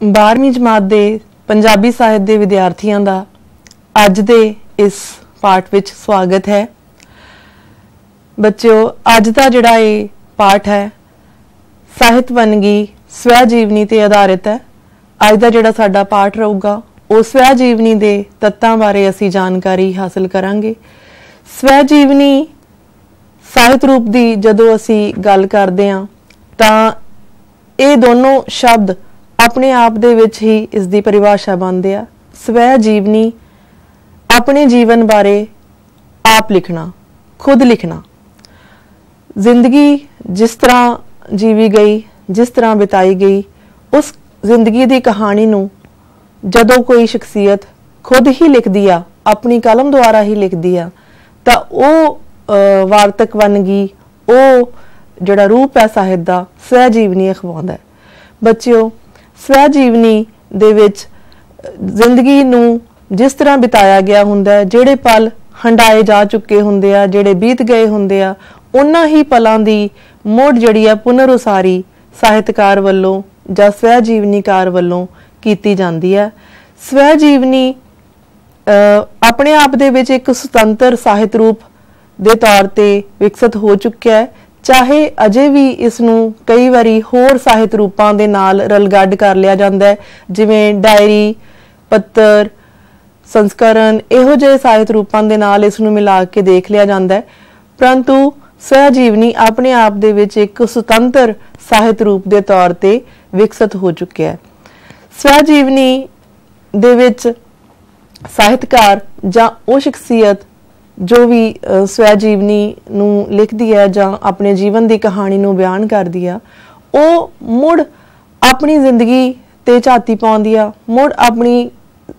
12ਵੀਂ ਜਮਾਤ ਦੇ ਪੰਜਾਬੀ ਸਾਹਿਤ ਦੇ ਵਿਦਿਆਰਥੀਆਂ ਦਾ ਅੱਜ ਦੇ ਇਸ ਪਾਠ ਵਿੱਚ ਸਵਾਗਤ ਹੈ। ਬੱਚਿਓ, ਅੱਜ ਦਾ ਜਿਹੜਾ ਇਹ ਪਾਠ ਹੈ, ਸਾਹਿਤ ਵੰਨਗੀ ਸਵੈ ਜੀਵਨੀ ਤੇ ਆਧਾਰਿਤ ਹੈ। ਅੱਜ ਦਾ ਜਿਹੜਾ ਸਾਡਾ ਪਾਠ ਰਹੂਗਾ, ਉਹ ਸਵੈ ਜੀਵਨੀ ਦੇ ਤੱਤਾਂ ਬਾਰੇ ਅਸੀਂ ਜਾਣਕਾਰੀ ਹਾਸਲ ਕਰਾਂਗੇ। ਸਵੈ ਜੀਵਨੀ ਸਾਹਿਤ ਰੂਪ ਦੀ ਜਦੋਂ ਅਸੀਂ ਗੱਲ ਕਰਦੇ ਹਾਂ, ਤਾਂ ਇਹ ਦੋਨੋਂ ਸ਼ਬਦ ਆਪਣੇ ਆਪ ਦੇ ਵਿੱਚ ਹੀ ਇਸ ਦੀ ਪਰਿਭਾਸ਼ਾ ਬਣਦੇ ਆ। ਸਵੈ ਜੀਵਨੀ, ਆਪਣੇ ਜੀਵਨ ਬਾਰੇ ਆਪ ਲਿਖਣਾ, ਖੁਦ ਲਿਖਣਾ। ਜ਼ਿੰਦਗੀ ਜਿਸ ਤਰ੍ਹਾਂ ਜੀਵੀ ਗਈ, ਜਿਸ ਤਰ੍ਹਾਂ ਬਿਤਾਈ ਗਈ, ਉਸ ਜ਼ਿੰਦਗੀ ਦੀ ਕਹਾਣੀ ਨੂੰ ਜਦੋਂ ਕੋਈ ਸ਼ਖਸੀਅਤ ਖੁਦ ਹੀ ਲਿਖਦੀ ਆ, ਆਪਣੀ ਕਲਮ ਦੁਆਰਾ ਹੀ ਲਿਖਦੀ ਆ, ਤਾਂ ਉਹ ਵਾਰਤਕ ਬਣ ਗਈ ਉਹ ਜਿਹੜਾ ਰੂਪ ਹੈ ਸਾਹਿਤ ਦਾ, ਸਵੈ ਜੀਵਨੀ ਅਖਵਾਉਂਦਾ ਬੱਚਿਓ ਸਵੈ ਜੀਵਨੀ ਦੇ ਵਿੱਚ, ਜ਼ਿੰਦਗੀ ਨੂੰ ਜਿਸ ਤਰ੍ਹਾਂ ਬਿਤਾਇਆ ਗਿਆ ਹੁੰਦਾ ਜਿਹੜੇ ਪਲ ਹੰਡਾਏ ਜਾ ਚੁੱਕੇ ਹੁੰਦੇ ਆ, ਜਿਹੜੇ ਬੀਤ ਗਏ ਹੁੰਦੇ ਆ, ਉਹਨਾਂ ਹੀ ਪਲਾਂ ਦੀ ਮੋੜ ਜਿਹੜੀ ਆ ਪੁਨਰ ਉਸਾਰੀ ਸਾਹਿਤਕਾਰ ਵੱਲੋਂ ਜਾਂ ਸਵੈ ਜੀਵਨੀਕਾਰ ਵੱਲੋਂ ਕੀਤੀ ਜਾਂਦੀ ਹੈ। ਸਵੈ ਜੀਵਨੀ ਆਪਣੇ ਆਪ ਦੇ ਵਿੱਚ ਇੱਕ ਸੁਤੰਤਰ ਸਾਹਿਤ ਰੂਪ ਦੇ ਤੌਰ ਤੇ ਵਿਕਸਿਤ ਹੋ ਚੁੱਕਿਆ ਹੈ। ਚਾਹੇ ਅਜੇ ਵੀ ਇਸ ਨੂੰ ਕਈ ਵਾਰੀ ਹੋਰ ਸਾਹਿਤ ਰੂਪਾਂ ਦੇ ਨਾਲ ਰਲਗੱਡ ਕਰ ਲਿਆ ਜਾਂਦਾ ਹੈ, ਜਿਵੇਂ ਡਾਇਰੀ, ਪੱਤਰ ਸੰਸਕਰਨ ਇਹੋ ਜਿਹੇ ਸਾਹਿਤ ਰੂਪਾਂ ਦੇ ਨਾਲ ਇਸ ਨੂੰ ਮਿਲਾ ਕੇ ਦੇਖ ਲਿਆ ਜਾਂਦਾ ਹੈ। ਪਰੰਤੂ ਸਹਿਜੀਵਨੀ ਆਪਣੇ ਆਪ ਦੇ ਵਿੱਚ ਇੱਕ ਸੁਤੰਤਰ ਸਾਹਿਤ ਰੂਪ ਦੇ ਤੌਰ ਤੇ ਵਿਕਸਿਤ ਹੋ ਚੁੱਕਿਆ ਹੈ। ਸਹਿਜੀਵਨੀ ਦੇ ਵਿੱਚ ਸਾਹਿਤਕਾਰ ਜਾਂ ਉਹ ਸ਼ਖਸੀਅਤ ਜੋ ਵੀ ਸਵੈ ਜੀਵਨੀ ਨੂੰ ਲਿਖਦੀ ਹੈ ਜਾਂ ਆਪਣੇ ਜੀਵਨ ਦੀ ਕਹਾਣੀ ਨੂੰ ਬਿਆਨ ਕਰਦੀ ਆ, ਉਹ ਮੁੜ ਆਪਣੀ ਜ਼ਿੰਦਗੀ ਤੇ ਝਾਤੀ ਪਾਉਂਦੀ ਆ, ਮੁੜ ਆਪਣੀ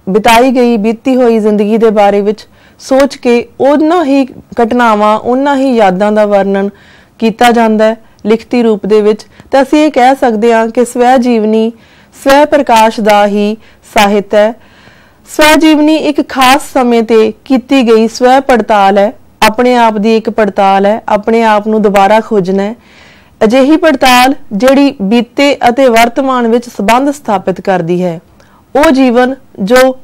ਬਿਤਾਈ ਗਈ, ਬੀਤੀ ਹੋਈ ਜ਼ਿੰਦਗੀ ਦੇ ਬਾਰੇ ਵਿੱਚ ਸੋਚ ਕੇ ਉਹਨਾਂ ਹੀ ਘਟਨਾਵਾਂ ਉਹਨਾਂ ਹੀ ਯਾਦਾਂ ਦਾ ਵਰਣਨ ਕੀਤਾ ਜਾਂਦਾ ਹੈ, ਲਿਖਤੀ ਰੂਪ ਦੇ ਵਿੱਚ। ਤਾਂ ਅਸੀਂ ਇਹ ਕਹਿ ਸਕਦੇ ਹਾਂ ਕਿ ਸਵੈ ਜੀਵਨੀ ਸਵੈ ਪ੍ਰਕਾਸ਼ ਦਾ ਹੀ ਸਾਹਿਤ ਹੈ। ਸਵੈ ਜੀਵਨੀ ਇੱਕ ਖਾਸ ਸਮੇਂ ਤੇ ਕੀਤੀ ਗਈ ਸਵੈ ਪੜਤਾਲ ਹੈ। ਆਪਣੇ ਆਪ ਦੀ ਇੱਕ ਪੜਤਾਲ ਹੈ। ਆਪਣੇ ਆਪ ਨੂੰ ਦੁਬਾਰਾ ਖੋਜਣਾ ਹੈ। ਅਜਿਹੀ ਪੜਤਾਲ ਜਿਹੜੀ ਬੀਤੇ ਅਤੇ ਵਰਤਮਾਨ ਵਿੱਚ ਸਬੰਧ ਸਥਾਪਿਤ ਕਰਦੀ ਹੈ। ਉਹ ਜੀਵਨ ਜੋ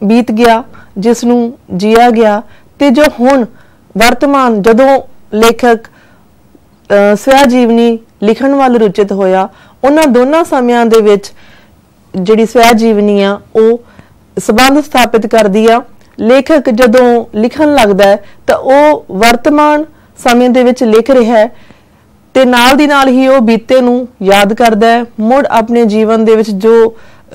ਬੀਤ ਗਿਆ, ਜਿਸ ਨੂੰ ਜੀਆ ਗਿਆ ਤੇ ਜੋ ਹੁਣ ਵਰਤਮਾਨ ਜਦੋਂ ਲੇਖਕ ਸਵੈ ਜੀਵਨੀ ਲਿਖਣ ਵੱਲ ਰੁਚਿਤ ਹੋਇਆ, ਉਹਨਾਂ ਦੋਨਾਂ ਸਮਿਆਂ ਦੇ ਵਿੱਚ ਜਿਹੜੀ ਸਵੈ ਜੀਵਨੀ ਆ, ਉਹ ਸਬੰਧ ਸਥਾਪਿਤ ਕਰਦੀ ਆ। ਲੇਖਕ ਜਦੋਂ ਲਿਖਣ ਲੱਗਦਾ ਹੈ, ਤਾਂ ਉਹ ਵਰਤਮਾਨ ਸਮੇਂ ਦੇ ਵਿੱਚ ਲਿਖ ਰਿਹਾ ਹੈ ਤੇ ਨਾਲ ਦੀ ਨਾਲ ਹੀ ਉਹ ਬੀਤੇ ਨੂੰ ਯਾਦ ਕਰਦਾ ਹੈ। ਮੁੜ ਆਪਣੇ ਜੀਵਨ ਦੇ ਵਿੱਚ ਜੋ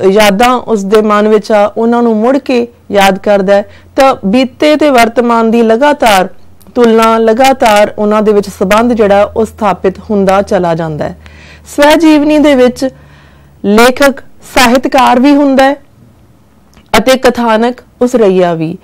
ਯਾਦਾਂ ਉਸ ਦੇ ਮਨ ਵਿੱਚ ਆ, ਉਹਨਾਂ ਨੂੰ ਮੁੜ ਕੇ ਯਾਦ ਕਰਦਾ ਹੈ। ਤਾਂ ਬੀਤੇ ਤੇ ਵਰਤਮਾਨ ਦੀ ਲਗਾਤਾਰ ਤੁਲਨਾ, ਲਗਾਤਾਰ ਉਹਨਾਂ ਦੇ ਵਿੱਚ ਸਬੰਧ ਜਿਹੜਾ, ਉਹ ਸਥਾਪਿਤ ਹੁੰਦਾ ਚਲਾ ਜਾਂਦਾ ਹੈ। ਸਵੈ ਜੀਵਨੀ ਦੇ ਵਿੱਚ ਲੇਖਕ ਸਾਹਿਤਕਾਰ ਵੀ ਹੁੰਦਾ ਹੈ। ਅਤੇ ਕਥਾਨਕ ਉਸ ਰਈਆ ਵੀ।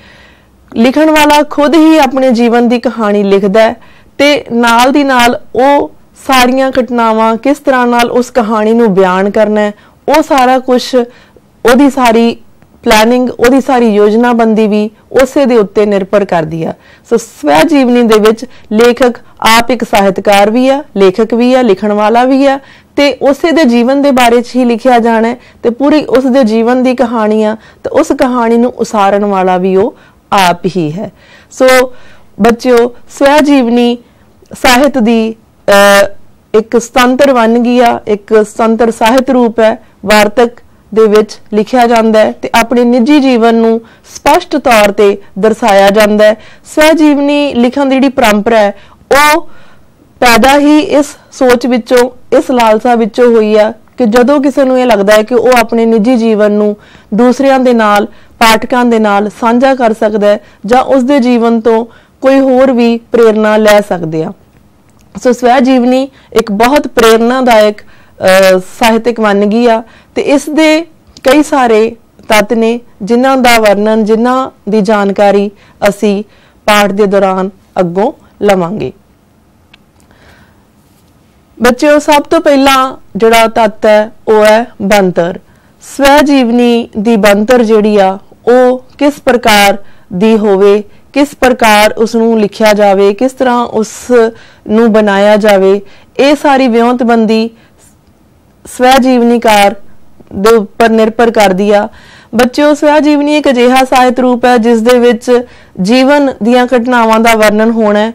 ਲਿਖਣ ਵਾਲਾ ਖੁਦ ਹੀ ਆਪਣੇ ਜੀਵਨ ਦੀ ਕਹਾਣੀ ਲਿਖਦਾ ਹੈ ਤੇ ਨਾਲ ਦੀ ਨਾਲ ਉਹ ਸਾਰੀਆਂ ਘਟਨਾਵਾਂ ਕਿਸ ਤਰ੍ਹਾਂ ਨਾਲ ਉਸ ਕਹਾਣੀ ਨੂੰ ਬਿਆਨ ਕਰਨਾ ਹੈ, ਉਹ ਸਾਰਾ ਕੁਝ ਉਹਦੀ ਸਾਰੀ ਪਲੈਨਿੰਗ ਉਹਦੀ ਸਾਰੀ ਯੋਜਨਾਬੰਦੀ ਵੀ ਉਸੇ ਦੇ ਉੱਤੇ ਨਿਰਭਰ ਕਰਦੀ ਆ। ਸੋ ਸਵੈ ਜੀਵਨੀ ਦੇ ਵਿੱਚ ਲੇਖਕ ਆਪ ਇੱਕ ਸਾਹਿਤਕਾਰ ਵੀ ਆ, ਲੇਖਕ ਵੀ ਆ, ਲਿਖਣ ਵਾਲਾ ਵੀ ਆ ਤੇ ਉਸੇ ਦੇ ਜੀਵਨ ਦੇ ਬਾਰੇ 'ਚ ਹੀ ਲਿਖਿਆ ਜਾਣਾ ਹੈ ਤੇ ਪੂਰੀ ਉਸ ਦੇ ਜੀਵਨ ਦੀ ਕਹਾਣੀ ਆ ਤੇ ਉਸ ਕਹਾਣੀ ਨੂੰ ਉਸਾਰਨ ਵਾਲਾ ਵੀ ਉਹ ਆਪ ਹੀ ਹੈ। ਸੋ ਬੱਚਿਓ ਸਵੈ ਜੀਵਨੀ ਸਾਹਿਤ ਦੀ ਇੱਕ ਸੁਤੰਤਰ ਵੰਨਗੀ ਆ, ਇੱਕ ਸੁਤੰਤਰ ਸਾਹਿਤ ਰੂਪ ਹੈ, ਵਾਰਤਕ ਦੇ ਵਿੱਚ ਲਿਖਿਆ ਜਾਂਦਾ ਹੈ ਤੇ ਆਪਣੇ ਨਿੱਜੀ ਜੀਵਨ ਨੂੰ ਸਪਸ਼ਟ ਤੌਰ ਤੇ ਦਰਸਾਇਆ ਜਾਂਦਾ ਹੈ। ਸਵੈ ਜੀਵਨੀ ਲਿਖਣ ਦੀ ਜਿਹੜੀ ਪਰੰਪਰਾ ਹੈ, ਉਹ ਪੈਦਾ ਹੀ ਇਸ ਸੋਚ ਵਿੱਚੋਂ, ਇਸ ਲਾਲਸਾ ਵਿੱਚੋਂ ਹੋਈ ਆ ਕਿ ਜਦੋਂ ਕਿਸੇ ਨੂੰ ਇਹ ਲੱਗਦਾ ਹੈ ਕਿ ਉਹ ਆਪਣੇ ਨਿੱਜੀ ਜੀਵਨ ਨੂੰ ਦੂਸਰਿਆਂ ਦੇ ਨਾਲ, ਪਾਠਕਾਂ ਦੇ ਨਾਲ ਸਾਂਝਾ ਕਰ ਸਕਦਾ ਹੈ ਜਾਂ ਉਸ ਦੇ ਜੀਵਨ ਤੋਂ ਕੋਈ ਹੋਰ ਵੀ ਪ੍ਰੇਰਣਾ ਲੈ ਸਕਦੇ ਆ। ਸੋ ਸਵੈ ਜੀਵਨੀ ਇੱਕ ਬਹੁਤ ਪ੍ਰੇਰਣਾਦਾਇਕ ਸਾਹਿਤਿਕ ਵੰਨਗੀ ਆ ਤੇ ਇਸ ਦੇ ਕਈ ਸਾਰੇ ਤੱਤ ਨੇ ਜਿਨ੍ਹਾਂ ਦਾ ਵਰਣਨ, ਜਿਨ੍ਹਾਂ ਦੀ ਜਾਣਕਾਰੀ ਅਸੀਂ ਪਾਠ ਦੇ ਦੌਰਾਨ ਅੱਗੋਂ ਲਵਾਂਗੇ। ਬੱਚਿਓ, ਸਭ ਤੋਂ ਪਹਿਲਾਂ ਜਿਹੜਾ ਤੱਤ ਹੈ, ਉਹ ਹੈ ਬੰਤਰ ਸਵੈ ਜੀਵਨੀ ਦੀ ਬੰਤਰ ਜਿਹੜੀ ਆ, ਉਹ ਕਿਸ ਪ੍ਰਕਾਰ ਦੀ ਹੋਵੇ, ਕਿਸ ਪ੍ਰਕਾਰ ਉਸ ਨੂੰ ਲਿਖਿਆ ਜਾਵੇ, ਕਿਸ ਤਰ੍ਹਾਂ ਉਸ ਨੂੰ ਬਣਾਇਆ ਜਾਵੇ, ਇਹ ਸਾਰੀ ਵਿਉਂਤਬੰਦੀ ਸਵੈ ਜੀਵਨੀਕਾਰ ਦੇ ਉੱਪਰ ਨਿਰਭਰ ਕਰਦੀ ਆ। ਬੱਚਿਓ ਸਵੈ ਜੀਵਨੀ ਇੱਕ ਅਜਿਹਾ ਸਾਹਿਤ ਰੂਪ ਹੈ ਜਿਸ ਦੇ ਵਿੱਚ ਜੀਵਨ ਦੀਆਂ ਘਟਨਾਵਾਂ ਦਾ ਵਰਣਨ ਹੋਣਾ ਹੈ,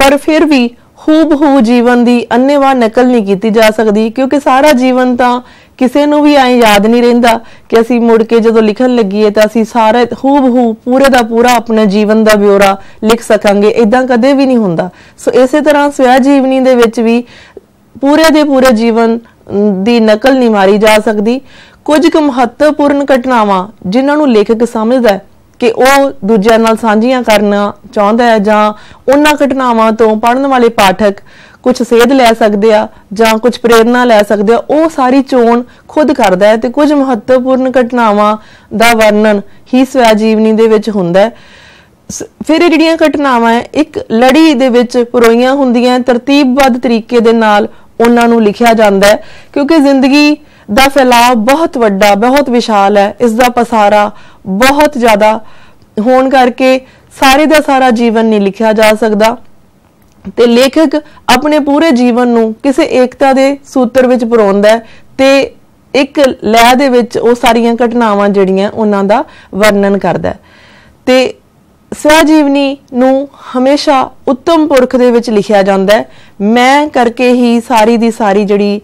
ਪਰ ਫਿਰ ਵੀ ਹੂਬਹੂ ਜੀਵਨ ਦੀ ਅੰਨੇਵਾਹ ਨਕਲ ਨਹੀਂ ਕੀਤੀ ਜਾ ਸਕਦੀ, ਕਿਉਂਕਿ ਸਾਰਾ ਜੀਵਨ ਤਾਂ ਕਿਸੇ ਨੂੰ ਵੀ ਐਂ ਯਾਦ ਨਹੀਂ ਰਹਿੰਦਾ ਕਿ ਅਸੀਂ ਮੁੜ ਕੇ ਜਦੋਂ ਲਿਖਣ ਲੱਗੀਏ ਤਾਂ ਅਸੀਂ ਸਾਰਾ ਹੂਬਹੂ, ਪੂਰੇ ਦਾ ਪੂਰਾ ਆਪਣੇ ਜੀਵਨ ਦਾ ਬਿਉਰਾ ਲਿਖ ਸਕਾਂਗੇ ਇਦਾਂ ਕਦੇ ਵੀ ਨਹੀਂ ਹੁੰਦਾ। ਸੋ ਇਸੇ ਤਰ੍ਹਾਂ ਸਵੈ ਜੀਵਨੀ ਦੇ ਵਿੱਚ ਵੀ ਪੂਰੇ ਦੇ ਪੂਰੇ ਜੀਵਨ ਦੀ ਨਕਲ ਨਹੀਂ ਮਾਰੀ ਜਾ ਸਕਦੀ। ਕੁਝ ਕੁ ਮਹੱਤਵਪੂਰਨ ਘਟਨਾਵਾਂ ਜਿਨ੍ਹਾਂ ਨੂੰ ਲੇਖਕ ਸਮਝਦਾ ਹੈ ਕਿ ਉਹ ਦੂਜਿਆਂ ਨਾਲ ਸਾਂਝੀਆਂ ਕਰਨਾ ਚਾਹੁੰਦਾ ਹੈ ਜਾਂ ਉਹਨਾਂ ਘਟਨਾਵਾਂ ਤੋਂ ਪੜਨ ਵਾਲੇ ਪਾਠਕ ਕੁਝ ਸੇਧ ਲੈ ਸਕਦੇ ਆ ਜਾਂ ਕੁਝ ਪ੍ਰੇਰਣਾ ਲੈ ਸਕਦੇ ਆ, ਉਹ ਸਾਰੀ ਚੋਣ ਖੁਦ ਕਰਦਾ ਹੈ ਤੇ ਕੁਝ ਮਹੱਤਵਪੂਰਨ ਘਟਨਾਵਾਂ ਦਾ ਵਰਣਨ ਹੀ ਸਵੈ ਜੀਵਨੀ ਦੇ ਵਿੱਚ ਹੁੰਦਾ ਹੈ। ਫਿਰ ਇਹ ਜਿਹੜੀਆਂ ਘਟਨਾਵਾਂ ਹੈ, ਇੱਕ ਲੜੀ ਦੇ ਵਿੱਚ ਪਰੋਈਆਂ ਹੁੰਦੀਆਂ ਤਰਤੀਬਬੱਧ ਤਰੀਕੇ ਦੇ ਨਾਲ ਉਹਨਾਂ ਨੂੰ ਲਿਖਿਆ ਜਾਂਦਾ ਹੈ, ਕਿਉਂਕਿ ਜ਼ਿੰਦਗੀ ਦਾ ਫੈਲਾਅ ਬਹੁਤ ਵੱਡਾ, ਬਹੁਤ ਵਿਸ਼ਾਲ ਹੈ। ਇਸ ਦਾ ਪਸਾਰਾ ਬਹੁਤ ਜ਼ਿਆਦਾ ਹੋਣ ਕਰਕੇ ਸਾਰੇ ਦਾ ਸਾਰਾ ਜੀਵਨ ਨਹੀਂ ਲਿਖਿਆ ਜਾ ਸਕਦਾ। ਤੇ ਲੇਖਕ ਆਪਣੇ ਪੂਰੇ ਜੀਵਨ ਨੂੰ ਕਿਸੇ ਏਕਤਾ ਦੇ ਸੂਤਰ ਵਿੱਚ ਪਰੋਂਦਾ ਤੇ ਇੱਕ ਲਹਿ ਦੇ ਵਿੱਚ ਉਹ ਸਾਰੀਆਂ ਘਟਨਾਵਾਂ ਜਿਹੜੀਆਂ ਉਹਨਾਂ ਦਾ ਵਰਣਨ ਕਰਦਾ ਤੇ ਸਵੈ ਜੀਵਨੀ ਨੂੰ ਹਮੇਸ਼ਾ ਉੱਤਮ ਪੁਰਖ ਦੇ ਵਿੱਚ ਲਿਖਿਆ ਜਾਂਦਾ ਹੈ। ਮੈਂ ਕਰਕੇ ਹੀ ਸਾਰੀ ਦੀ ਸਾਰੀ ਜਿਹੜੀ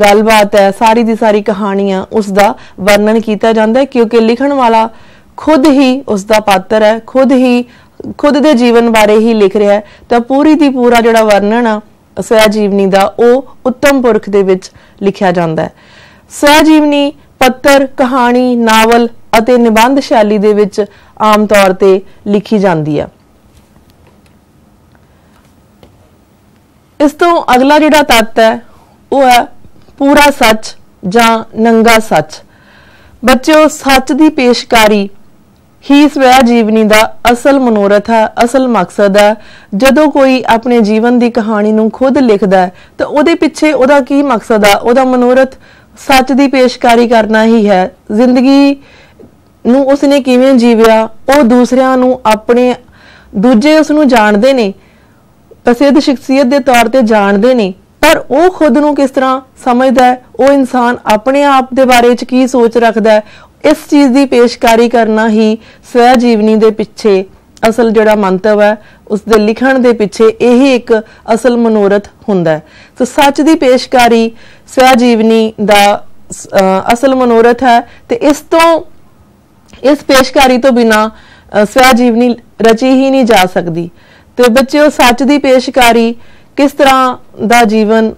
ਗੱਲਬਾਤ ਹੈ, ਸਾਰੀ ਦੀ ਸਾਰੀ ਕਹਾਣੀਆਂ ਉਸ ਦਾ ਵਰਣਨ ਕੀਤਾ ਜਾਂਦਾ ਹੈ, ਕਿਉਂਕਿ ਲਿਖਣ ਵਾਲਾ ਖੁਦ ਹੀ ਉਸ ਦਾ ਪਾਤਰ ਹੈ, ਖੁਦ ਹੀ, ਖੁਦ ਦੇ ਜੀਵਨ ਬਾਰੇ ਹੀ ਲਿਖ ਰਿਹਾ ਹੈ। ਤਾਂ ਪੂਰੀ ਦੀ ਪੂਰਾ ਜਿਹੜਾ ਵਰਣਨ ਆ ਸਵੈ ਜੀਵਨੀ ਦਾ, ਉਹ ਉੱਤਮ ਪੁਰਖ ਦੇ ਵਿੱਚ ਲਿਖਿਆ ਜਾਂਦਾ ਹੈ। ਸਵੈ ਜੀਵਨੀ ਪੱਤਰ, ਕਹਾਣੀ, ਨਾਵਲ ਅਤੇ ਨਿਬੰਧ ਸ਼ੈਲੀ ਦੇ ਵਿੱਚ ਆਮ ਤੌਰ ਤੇ ਲਿਖੀ ਜਾਂਦੀ ਹੈ। ਇਸ ਤੋਂ ਅਗਲਾ ਜਿਹੜਾ ਤੱਤ ਹੈ, ਉਹ ਹੈ ਪੂਰਾ ਸੱਚ ਜਾਂ ਨੰਗਾ ਸੱਚ। ਬੱਚਿਓ, ਸੱਚ ਦੀ ਪੇਸ਼ਕਾਰੀ ਹੀ ਸਵੈ ਜੀਵਨੀ ਦਾ ਅਸਲ ਮਨੋਰਥ ਹੈ, ਅਸਲ ਮਕਸਦ ਹੈ। ਜਦੋਂ ਕੋਈ ਆਪਣੇ ਜੀਵਨ ਦੀ ਕਹਾਣੀ ਨੂੰ ਖੁਦ ਲਿਖਦਾ ਹੈ, ਤਾਂ ਉਹਦੇ ਪਿੱਛੇ ਉਹਦਾ ਕੀ ਮਕਸਦ ਆ? ਉਹਦਾ ਮਨੋਰਥ ਸੱਚ ਦੀ ਪੇਸ਼ਕਾਰੀ ਕਰਨਾ ਹੀ ਹੈ। ਜ਼ਿੰਦਗੀ ਨੂੰ ਉਸਨੇ ਕਿਵੇਂ ਜੀਵਿਆ, ਉਹ ਦੂਸਰਿਆਂ ਨੂੰ ਆਪਣੇ, ਦੂਜੇ ਉਸ ਨੂੰ ਜਾਣਦੇ ਨੇ, ਪ੍ਰਸਿੱਧ ਸ਼ਖਸੀਅਤ ਦੇ ਤੌਰ ਤੇ ਜਾਣਦੇ ਨੇ, ਪਰ ਉਹ ਖੁਦ ਨੂੰ ਕਿਸ ਤਰ੍ਹਾਂ ਸਮਝਦਾ ਹੈ, ਉਹ ਇਨਸਾਨ ਆਪਣੇ ਆਪ ਦੇ ਬਾਰੇ ਵਿੱਚ ਕੀ ਸੋਚ ਰੱਖਦਾ ਹੈ, ਇਸ ਚੀਜ਼ ਦੀ ਪੇਸ਼ਕਾਰੀ ਕਰਨਾ ਹੀ ਸਵੈ ਜੀਵਨੀ ਦੇ ਪਿੱਛੇ ਅਸਲ ਜਿਹੜਾ ਮੰਤਵ ਹੈ ਉਸ ਦੇ ਲਿਖਣ ਦੇ ਪਿੱਛੇ ਇਹੀ ਇੱਕ ਅਸਲ ਮਨੋਰਥ ਹੁੰਦਾ ਹੈ। ਸੋ ਸੱਚ ਦੀ ਪੇਸ਼ਕਾਰੀ ਸਵੈ ਜੀਵਨੀ ਦਾ ਅਸਲ ਮਨੋਰਥ ਹੈ ਤੇ ਇਸ ਤੋਂ ਇਸ ਪੇਸ਼ਕਾਰੀ ਤੋਂ ਬਿਨਾ ਸਵੈ ਜੀਵਨੀ ਰਚੀ ਹੀ ਨਹੀਂ ਜਾ ਸਕਦੀ। ਤੇ ਬੱਚਿਓ, ਸੱਚ ਦੀ ਪੇਸ਼ਕਾਰੀ ਕਿਸ ਤਰ੍ਹਾਂ ਦਾ ਜੀਵਨ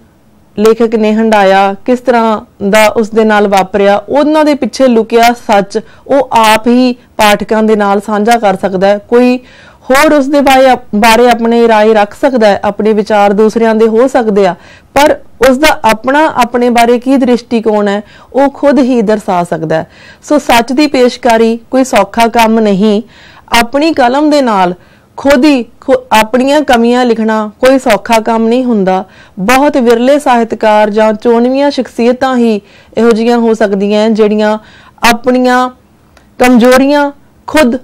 ਲੇਖਕ ਨੇ ਹੰਡਾਇਆ ਕਿਸ ਤਰ੍ਹਾਂ ਦਾ ਉਸ ਦੇ ਨਾਲ ਵਾਪਰਿਆ, ਉਹਨਾਂ ਦੇ ਪਿੱਛੇ ਲੁਕਿਆ ਸੱਚ ਉਹ ਆਪ ਹੀ ਪਾਠਕਾਂ ਦੇ ਨਾਲ ਸਾਂਝਾ ਕਰ ਸਕਦਾ ਹੈ। ਕੋਈ ਹੋਰ ਉਸ ਦੇ ਬਾਰੇ ਆਪਣੇ رائے ਰੱਖ ਸਕਦਾ ਹੈ ਆਪਣੇ ਵਿਚਾਰ ਦੂਸਰਿਆਂ ਦੇ ਹੋ ਸਕਦੇ ਆ ਪਰ ਉਸ ਦਾ ਆਪਣਾ ਆਪਣੇ ਬਾਰੇ ਕੀ ਦ੍ਰਿਸ਼ਟੀਕੋਣ ਹੈ ਉਹ ਖੁਦ ਹੀ ਦਰਸਾ ਸਕਦਾ ਹੈ ਸੋ ਸੱਚ ਦੀ ਪੇਸ਼ਕਾਰੀ ਕੋਈ ਸੌਖਾ ਕੰਮ ਨਹੀਂ ਆਪਣੀ ਕਲਮ ਦੇ ਨਾਲ ਖੁਦ ਹੀ ਆਪਣੀਆਂ ਕਮੀਆਂ ਲਿਖਣਾ ਕੋਈ ਸੌਖਾ ਕੰਮ ਨਹੀਂ ਹੁੰਦਾ ਬਹੁਤ ਵਿਰਲੇ ਸਾਹਿਤਕਾਰ ਜਾਂ ਚੋਣਵੀਆਂ ਸ਼ਖਸੀਅਤਾਂ ਹੀ ਇਹੋ ਜੀਆਂ ਹੋ ਸਕਦੀਆਂ ਜਿਹੜੀਆਂ ਆਪਣੀਆਂ ਕਮਜ਼ੋਰੀਆਂ ਖੁਦ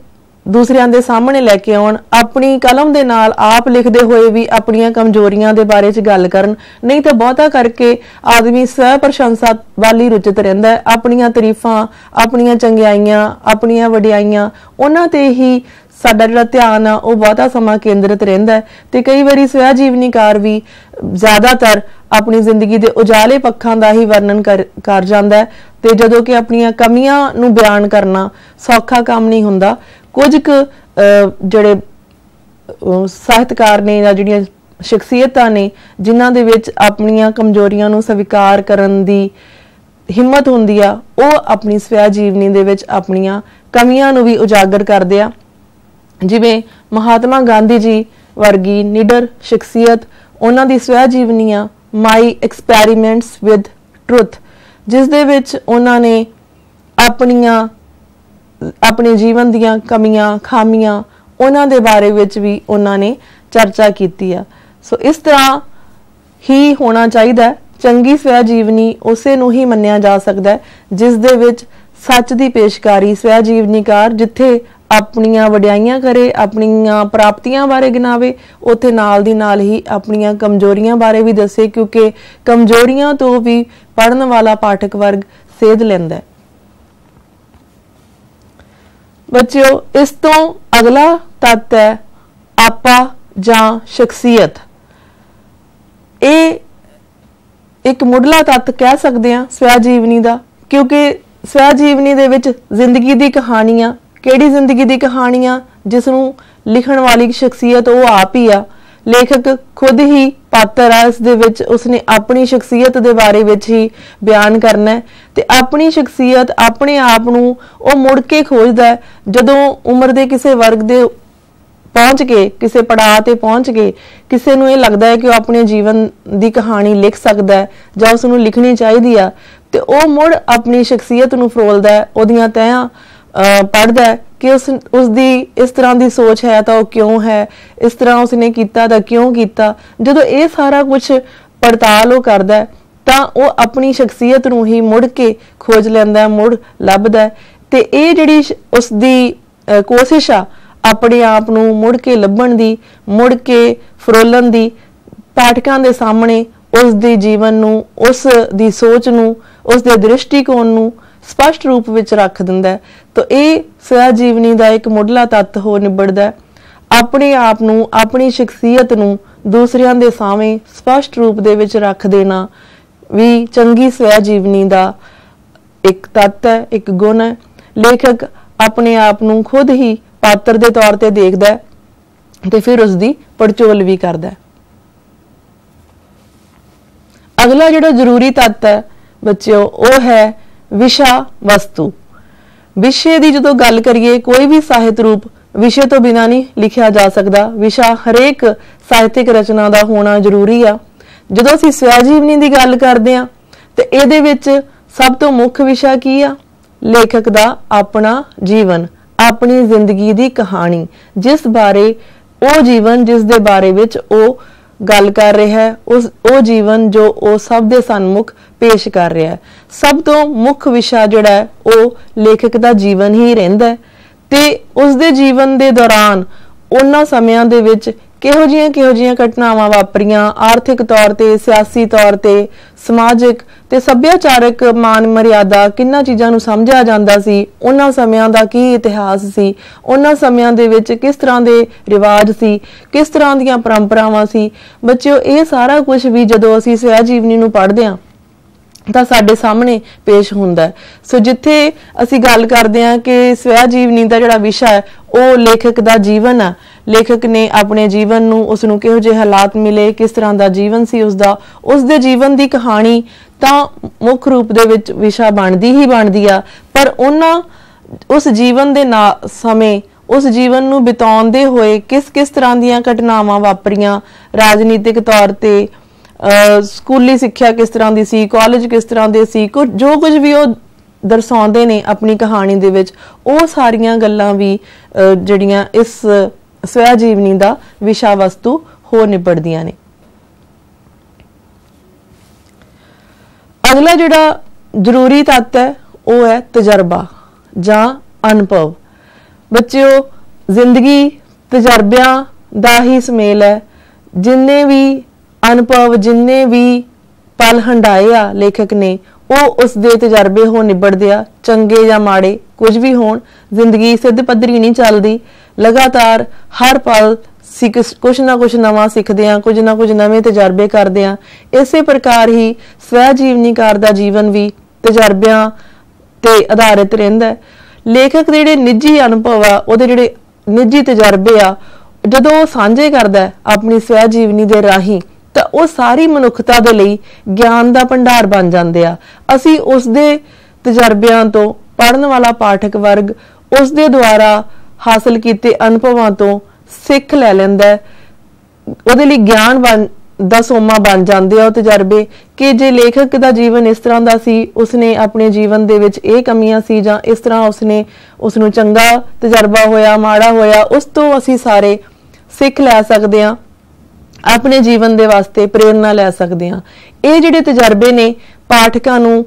ਦੂਸਰਿਆਂ ਦੇ ਸਾਹਮਣੇ ਲੈ ਕੇ ਆਉਣ, ਆਪਣੀ ਕਲਮ ਦੇ ਨਾਲ ਆਪ ਲਿਖਦੇ ਹੋਏ ਵੀ ਆਪਣੀਆਂ ਕਮਜ਼ੋਰੀਆਂ ਦੇ ਬਾਰੇ 'ਚ ਗੱਲ ਕਰਨ। ਨਹੀਂ ਤਾਂ ਬਹੁਤਾ ਕਰਕੇ ਆਦਮੀ ਸਵੈ ਪ੍ਰਸ਼ੰਸਾ ਵਾਲੀ ਰੁਚਿਤ ਰਹਿੰਦਾ ਹੈ। ਆਪਣੀਆਂ ਤਾਰੀਫਾਂ, ਆਪਣੀਆਂ ਚੰਗਿਆਈਆਂ, ਆਪਣੀਆਂ ਵਡਿਆਈਆਂ, ਉਹਨਾਂ ਤੇ ਹੀ ਸਾਡਾ ਜਿਹੜਾ ਧਿਆਨ ਆ, ਉਹ ਬਹੁਤਾ ਸਮਾਂ ਕੇਂਦਰਿਤ ਰਹਿੰਦਾ ਹੈ। ਤੇ ਕਈ ਵਾਰੀ ਸਵੈ ਜੀਵਨੀਕਾਰ ਵੀ ਜ਼ਿਆਦਾਤਰ ਆਪਣੀ ਜ਼ਿੰਦਗੀ ਦੇ ਉਜਾਲੇ ਪੱਖਾਂ ਦਾ ਹੀ ਵਰਣਨ ਕਰ ਜਾਂਦਾ ਹੈ। ਤੇ ਜਦੋਂ ਕਿ ਆਪਣੀਆਂ ਕਮੀਆਂ ਨੂੰ ਬਿਆਨ ਕਰਨਾ ਸੌਖਾ ਕੰਮ ਨਹੀਂ ਹੁੰਦਾ। ਕੁਝ ਕੁ ਜਿਹੜੇ ਸਾਹਿਤਕਾਰ ਨੇ ਜਾਂ ਜਿਹੜੀਆਂ ਸ਼ਖਸੀਅਤਾਂ ਨੇ, ਜਿਨ੍ਹਾਂ ਦੇ ਵਿੱਚ ਆਪਣੀਆਂ ਕਮਜ਼ੋਰੀਆਂ ਨੂੰ ਸਵੀਕਾਰ ਕਰਨ ਦੀ ਹਿੰਮਤ ਹੁੰਦੀ ਆ, ਉਹ ਆਪਣੀ ਸਵੈ ਜੀਵਨੀ ਦੇ ਵਿੱਚ ਆਪਣੀਆਂ ਕਮੀਆਂ ਨੂੰ ਵੀ ਉਜਾਗਰ ਕਰਦੇ ਆ। ਜਿਵੇਂ ਮਹਾਤਮਾ ਗਾਂਧੀ ਜੀ ਵਰਗੀ ਨਿਡਰ ਸ਼ਖਸੀਅਤ, ਉਹਨਾਂ ਦੀ ਸਵੈ ਜੀਵਨੀਆਂ ਮਾਈ ਐਕਸਪੈਰੀਮੈਂਟਸ ਵਿਦ ਟਰੁੱਥ ਜਿਸ ਦੇ ਵਿੱਚ ਉਹਨਾਂ ਨੇ ਆਪਣੀਆਂ ਆਪਣੇ ਜੀਵਨ ਦੀਆਂ ਕਮੀਆਂ, ਖਾਮੀਆਂ, ਉਹਨਾਂ ਦੇ ਬਾਰੇ ਵਿੱਚ ਵੀ ਉਹਨਾਂ ਨੇ ਚਰਚਾ ਕੀਤੀ ਆ। ਸੋ ਇਸ ਤਰ੍ਹਾਂ ਹੀ ਹੋਣਾ ਚਾਹੀਦਾ ਚੰਗੀ ਸਵੈ ਜੀਵਨੀ ਉਸੇ ਨੂੰ ਹੀ ਮੰਨਿਆ ਜਾ ਸਕਦਾ ਜਿਸ ਦੇ ਵਿੱਚ ਸੱਚ ਦੀ ਪੇਸ਼ਕਾਰੀ ਸਵੈ ਜੀਵਨੀਕਾਰ ਜਿੱਥੇ ਆਪਣੀਆਂ ਵਡਿਆਈਆਂ ਕਰੇ, ਆਪਣੀਆਂ ਪ੍ਰਾਪਤੀਆਂ ਬਾਰੇ ਗਿਨਾਵੇ ਉਥੇ ਨਾਲ ਦੀ ਨਾਲ ਹੀ ਆਪਣੀਆਂ ਕਮਜ਼ੋਰੀਆਂ ਬਾਰੇ ਵੀ ਦੱਸੇ, ਕਿਉਂਕਿ ਕਮਜ਼ੋਰੀਆਂ ਤੋਂ ਵੀ ਪੜਨ ਵਾਲਾ ਪਾਠਕ ਵਰਗ ਸੇਧ ਲੈਂਦਾ ਹੈ। ਬੱਚਿਓ, ਇਸ ਤੋਂ ਅਗਲਾ ਤੱਤ ਹੈ ਆਪਾ ਜਾਂ ਸ਼ਖਸੀਅਤ। ਇਹ ਇੱਕ ਮੁੱਢਲਾ ਤੱਤ ਕਹਿ ਸਕਦੇ ਹਾਂ ਸਵੈ ਜੀਵਨੀ ਦਾ, ਕਿਉਂਕਿ ਸਵੈ ਜੀਵਨੀ ਦੇ ਵਿੱਚ ਜ਼ਿੰਦਗੀ ਦੀ ਕਹਾਣੀਆਂ, ਕਿਹੜੀ ਜ਼ਿੰਦਗੀ ਦੀ ਕਹਾਣੀਆਂ ਜਿਸ ਨੂੰ ਲਿਖਣ ਵਾਲੀ ਸ਼ਖਸੀਅਤ ਉਹ ਆਪ ਹੀ ਆ ਲੇਖਕ ਖੁਦ ਹੀ ਪਾਤਰ ਆ, ਇਸ ਦੇ ਵਿੱਚ ਉਸਨੇ ਆਪਣੀ ਸ਼ਖਸੀਅਤ ਦੇ ਬਾਰੇ ਵਿੱਚ ਹੀ ਬਿਆਨ ਕਰਨਾ ਹੈ ਤੇ ਆਪਣੀ ਸ਼ਖਸੀਅਤ ਆਪਣੇ ਆਪ ਨੂੰ ਉਹ ਮੁੜ ਕੇ ਖੋਜਦਾ ਹੈ। ਜਦੋਂ ਉਮਰ ਦੇ ਕਿਸੇ ਵਰਗ ਦੇ ਪਹੁੰਚ ਕੇ, ਕਿਸੇ ਪੜਾਅ ਤੇ ਪਹੁੰਚ ਕੇ ਕਿਸੇ ਨੂੰ ਇਹ ਲੱਗਦਾ ਹੈ ਕਿ ਉਹ ਆਪਣੇ ਜੀਵਨ ਦੀ ਕਹਾਣੀ ਲਿਖ ਸਕਦਾ ਹੈ ਜਾਂ ਉਸ ਨੂੰ ਲਿਖਣੀ ਚਾਹੀਦੀ ਆ, ਤੇ ਉਹ ਮੁੜ ਆਪਣੀ ਸ਼ਖਸੀਅਤ ਨੂੰ ਫਰੋਲਦਾ ਹੈ। ਉਹਦੀਆਂ ਤਹਿਾਂ ਪੜਦਾ ਕਿ ਉਸ ਉਸ ਦੀ ਇਸ ਤਰ੍ਹਾਂ ਦੀ ਸੋਚ ਹੈ ਤਾਂ ਉਹ ਕਿਉਂ ਹੈ? ਇਸ ਤਰ੍ਹਾਂ ਉਸਨੇ ਕੀਤਾ ਤਾਂ ਕਿਉਂ ਕੀਤਾ? ਜਦੋਂ ਇਹ ਸਾਰਾ ਕੁਝ ਪੜਤਾਲ ਉਹ ਕਰਦਾ ਤਾਂ ਉਹ ਆਪਣੀ ਸ਼ਖਸੀਅਤ ਨੂੰ ਹੀ ਮੁੜ ਕੇ ਖੋਜ ਲੈਂਦਾ ਮੁੜ ਲੱਭਦਾ ਤੇ ਇਹ ਜਿਹੜੀ ਉਸ ਦੀ ਕੋਸ਼ਿਸ਼ ਆ ਆਪਣੇ ਆਪ ਨੂੰ ਮੁੜ ਕੇ ਲੱਭਣ ਦੀ, ਮੁੜ ਕੇ ਫਰੋਲਣ ਦੀ, ਪਾਠਕਾਂ ਦੇ ਸਾਹਮਣੇ ਉਸ ਦੇ ਜੀਵਨ ਨੂੰ, ਉਸ ਦੀ ਸੋਚ ਨੂੰ ਉਸ ਦੇ ਦ੍ਰਿਸ਼ਟੀਕੋਣ ਨੂੰ ਸਪਸ਼ਟ ਰੂਪ ਵਿੱਚ ਰੱਖ ਦਿੰਦਾ ਹੈ। ਤਾਂ ਇਹ ਸਵੈ ਜੀਵਨੀ ਦਾ ਇੱਕ ਮੁੱਢਲਾ ਤੱਤ ਹੋ ਨਿਬੜਦਾ ਹੈ। ਆਪਣੇ ਆਪ ਨੂੰ, ਆਪਣੀ ਸ਼ਖਸੀਅਤ ਨੂੰ ਦੂਸਰਿਆਂ ਦੇ ਸਾਹਮਣੇ ਸਪਸ਼ਟ ਰੂਪ ਦੇ ਵਿੱਚ ਰੱਖ ਦੇਣਾ ਵੀ ਚੰਗੀ ਸਵੈ ਜੀਵਨੀ ਦਾ ਇੱਕ ਤੱਤ ਹੈ, ਇੱਕ ਗੁਣ ਹੈ। ਲੇਖਕ ਆਪਣੇ ਆਪ ਨੂੰ ਖੁਦ ਹੀ ਪਾਤਰ ਦੇ ਤੌਰ ਤੇ ਦੇਖਦਾ ਹੈ ਤੇ ਫਿਰ ਉਸ ਦੀ ਪੜਚੋਲ ਵੀ ਕਰਦਾ ਹੈ। ਅਗਲਾ ਜਿਹੜਾ ਜ਼ਰੂਰੀ ਤੱਤ ਹੈ ਬੱਚਿਓ, ਉਹ ਹੈ ਵਿਸ਼ਾ ਵਸਤੂ। ਵਿਸ਼ੇ ਦੀ ਜਦੋਂ ਗੱਲ ਕਰੀਏ, ਕੋਈ ਵੀ ਸਾਹਿਤ ਰੂਪ ਵਿਸ਼ੇ ਤੋਂ ਬਿਨਾ ਨਹੀਂ ਲਿਖਿਆ ਜਾ ਸਕਦਾ। ਵਿਸ਼ਾ ਹਰੇਕ ਸਾਹਿਤਿਕ ਰਚਨਾ ਦਾ ਹੋਣਾ ਜ਼ਰੂਰੀ ਆ। ਜਦੋਂ ਅਸੀਂ ਸਵੈ ਜੀਵਨੀ ਦੀ ਗੱਲ ਕਰਦੇ ਆ ਤੇ ਇਹਦੇ ਵਿੱਚ ਸਭ ਤੋਂ ਮੁੱਖ ਵਿਸ਼ਾ ਕੀ ਆ? ਲੇਖਕ ਦਾ ਆਪਣਾ ਜੀਵਨ, ਆਪਣੀ ਜ਼ਿੰਦਗੀ ਦੀ ਕਹਾਣੀ, ਜਿਸ ਬਾਰੇ ਉਹ ਜੀਵਨ, ਜਿਸ ਦੇ ਬਾਰੇ ਵਿੱਚ ਉਹ ਗੱਲ ਕਰ ਰਿਹਾ ਹੈ, ਉਸ, ਉਹ ਜੀਵਨ ਜੋ ਉਹ ਸਭ ਦੇ ਸਨਮੁਖ ਪੇਸ਼ ਕਰ ਰਿਹਾ ਹੈ। ਸਭ ਤੋਂ ਮੁੱਖ ਵਿਸ਼ਾ ਜਿਹੜਾ ਹੈ, ਉਹ ਲੇਖਕ ਦਾ ਜੀਵਨ ਹੀ ਰਹਿੰਦਾ ਹੈ ਤੇ ਉਸ ਦੇ ਜੀਵਨ ਦੇ ਦੌਰਾਨ ਉਹਨਾਂ ਸਮਿਆਂ ਦੇ ਵਿੱਚ ਕਿਹੋ ਜੀਆਂ ਕਿਹੋ ਜੀਆਂ ਘਟਨਾਵਾਂ ਵਾਪਰੀਆਂ? ਆਰਥਿਕ ਤੌਰ ਤੇ, ਸਿਆਸੀ ਤੌਰ ਤੇ, ਸਮਾਜਿਕ ਤੇ ਸੱਭਿਆਚਾਰਕ ਮਾਨ ਮਰਿਆਦਾ ਕਿੰਨਾ ਚੀਜ਼ਾਂ ਨੂੰ ਸਮਝਿਆ ਜਾਂਦਾ ਸੀ? ਉਹਨਾਂ ਸਮਿਆਂ ਦਾ ਕੀ ਇਤਿਹਾਸ ਸੀ? ਉਹਨਾਂ ਸਮਿਆਂ ਦੇ ਵਿੱਚ ਕਿਸ ਤਰ੍ਹਾਂ ਦੇ ਰਿਵਾਜ ਸੀ? ਕਿਸ ਤਰ੍ਹਾਂ ਦੀਆਂ ਪਰੰਪਰਾਵਾਂ ਸੀ? ਬੱਚਿਓ, ਇਹ ਸਾਰਾ ਕੁਝ ਵੀ ਜਦੋਂ ਅਸੀਂ ਸਵੈ ਜੀਵਨੀ ਨੂੰ ਪੜ੍ਹਦੇ ਹਾਂ, ਤਾਂ ਸਾਡੇ ਸਾਹਮਣੇ ਪੇਸ਼ ਹੁੰਦਾ ਸੋ ਜਿੱਥੇ ਅਸੀਂ ਗੱਲ ਕਰਦੇ ਹਾਂ ਕਿ ਸਵੈ ਜੀਵਨੀ ਦਾ ਜਿਹੜਾ ਵਿਸ਼ਾ ਹੈ, ਉਹ ਲੇਖਕ ਦਾ ਜੀਵਨ ਆ। ਲੇਖਕ ਨੇ ਆਪਣੇ ਜੀਵਨ ਨੂੰ ਉਸ ਨੂੰ ਕਿਹੋ ਜਿਹੇ ਹਾਲਾਤ ਮਿਲੇ, ਕਿਸ ਤਰ੍ਹਾਂ ਦਾ ਜੀਵਨ ਸੀ ਉਸ ਦਾ ਉਸ ਦੇ ਜੀਵਨ ਦੀ ਕਹਾਣੀ ਤਾਂ ਮੁੱਖ ਰੂਪ ਦੇ ਵਿੱਚ ਵਿਸ਼ਾ ਬਣਦੀ ਹੀ ਬਣਦੀ ਆ, ਪਰ ਉਹਨਾਂ ਉਸ ਜੀਵਨ ਦੇ ਸਮੇਂ ਉਸ ਜੀਵਨ ਨੂੰ ਬਿਤਾਉਂਦੇ ਹੋਏ ਕਿਸ ਕਿਸ ਤਰ੍ਹਾਂ ਦੀਆਂ ਘਟਨਾਵਾਂ ਵਾਪਰੀਆਂ, ਰਾਜਨੀਤਿਕ ਤੌਰ ਤੇ ਸਕੂਲੀ ਸਿੱਖਿਆ ਕਿਸ ਤਰ੍ਹਾਂ ਦੀ ਸੀ, ਕਾਲਜ ਕਿਸ ਤਰ੍ਹਾਂ ਦੇ ਸੀ, ਕੁਝ, ਜੋ ਕੁਝ ਵੀ ਉਹ ਦਰਸਾਉਂਦੇ ਨੇ ਆਪਣੀ ਕਹਾਣੀ ਦੇ ਵਿੱਚ, ਉਹ ਸਾਰੀਆਂ ਗੱਲਾਂ ਵੀ ਜਿਹੜੀਆਂ ਇਸ ਸਵੈ ਜੀਵਨੀ ਦਾ ਵਿਸ਼ਾ ਵਸਤੂ ਹੋ ਨਿਬੜਦੀਆਂ ਨੇ। ਅਗਲਾ ਜਿਹੜਾ ਜ਼ਰੂਰੀ ਤੱਤ ਹੈ, ਉਹ ਹੈ ਤਜਰਬਾ ਜਾਂ ਅਨੁਭਵ। ਬੱਚਿਓ, ਜ਼ਿੰਦਗੀ ਤਜਰਬਿਆਂ ਦਾ ਹੀ ਸਮੇਲ ਹੈ। ਜਿੰਨੇ ਵੀ ਅਨੁਭਵ, ਜਿੰਨੇ ਵੀ ਪਲ ਹੰਡਾਏ ਆ ਲੇਖਕ ਨੇ, ਉਹ ਉਸ ਦੇ ਤਜਰਬੇ ਹੋ ਨਿਬੜਦੇ ਆ। ਚੰਗੇ ਜਾਂ ਮਾੜੇ ਕੁਝ ਵੀ ਹੋਣ, ਜ਼ਿੰਦਗੀ ਸਿੱਧ ਪੱਧਰੀ ਨਹੀਂ ਚੱਲਦੀ। ਲਗਾਤਾਰ ਹਰ ਪਲ ਸਿੱਖ ਕੁਝ ਨਾ ਕੁਝ ਨਵਾਂ ਸਿੱਖਦੇ ਆ ਕੁਝ ਨਾ ਕੁਝ ਨਵੇਂ ਤਜਰਬੇ ਕਰਦੇ ਆ ਇਸੇ ਪ੍ਰਕਾਰ ਹੀ ਸਵੈ ਜੀਵਨੀਕਾਰ ਦਾ ਜੀਵਨ ਵੀ ਤਜਰਬਿਆਂ ਤੇ ਆਧਾਰਿਤ ਰਹਿੰਦਾ ਹੈ। ਲੇਖਕ ਦੇ ਜਿਹੜੇ ਨਿੱਜੀ ਅਨੁਭਵ ਆ, ਉਹਦੇ ਜਿਹੜੇ ਨਿੱਜੀ ਤਜਰਬੇ ਆ, ਜਦੋਂ ਉਹ ਸਾਂਝੇ ਕਰਦਾ ਆਪਣੀ ਸਵੈ ਜੀਵਨੀ ਦੇ ਰਾਹੀਂ, ਤਾਂ ਉਹ ਸਾਰੀ ਮਨੁੱਖਤਾ ਦੇ ਲਈ ਗਿਆਨ ਦਾ ਭੰਡਾਰ ਬਣ ਜਾਂਦੇ ਆ। ਅਸੀਂ ਉਸ ਦੇ ਤਜਰਬਿਆਂ ਤੋਂ ਪੜਨ ਵਾਲਾ ਪਾਠਕ ਵਰਗ ਉਸ ਦੇ ਦੁਆਰਾ ਹਾਸਲ ਕੀਤੇ ਅਨੁਭਵਾਂ ਤੋਂ ਸਿੱਖ ਲੈ ਲੈਂਦਾ ਉਹਦੇ ਲਈ ਗਿਆਨ ਬਣ, ਦਾ ਸੋਮਾ ਬਣ ਜਾਂਦੇ ਆ ਉਹ ਤਜਰਬੇ ਕਿ ਜੇ ਲੇਖਕ ਦਾ ਜੀਵਨ ਇਸ ਤਰ੍ਹਾਂ ਦਾ ਸੀ, ਉਸਨੇ ਆਪਣੇ ਜੀਵਨ ਦੇ ਵਿੱਚ ਇਹ ਕਮੀਆਂ ਸੀ ਜਾਂ ਇਸ ਤਰ੍ਹਾਂ ਉਸਨੇ ਉਸ ਨੂੰ ਚੰਗਾ ਤਜਰਬਾ ਹੋਇਆ, ਮਾੜਾ ਹੋਇਆ, ਉਸ ਤੋਂ ਅਸੀਂ ਸਾਰੇ ਸਿੱਖ ਲੈ ਸਕਦੇ ਆ ਆਪਣੇ ਜੀਵਨ ਦੇ ਵਾਸਤੇ ਪ੍ਰੇਰਣਾ ਲੈ ਸਕਦੇ ਹਾਂ। ਇਹ ਜਿਹੜੇ ਤਜਰਬੇ ਨੇ ਪਾਠਕਾਂ ਨੂੰ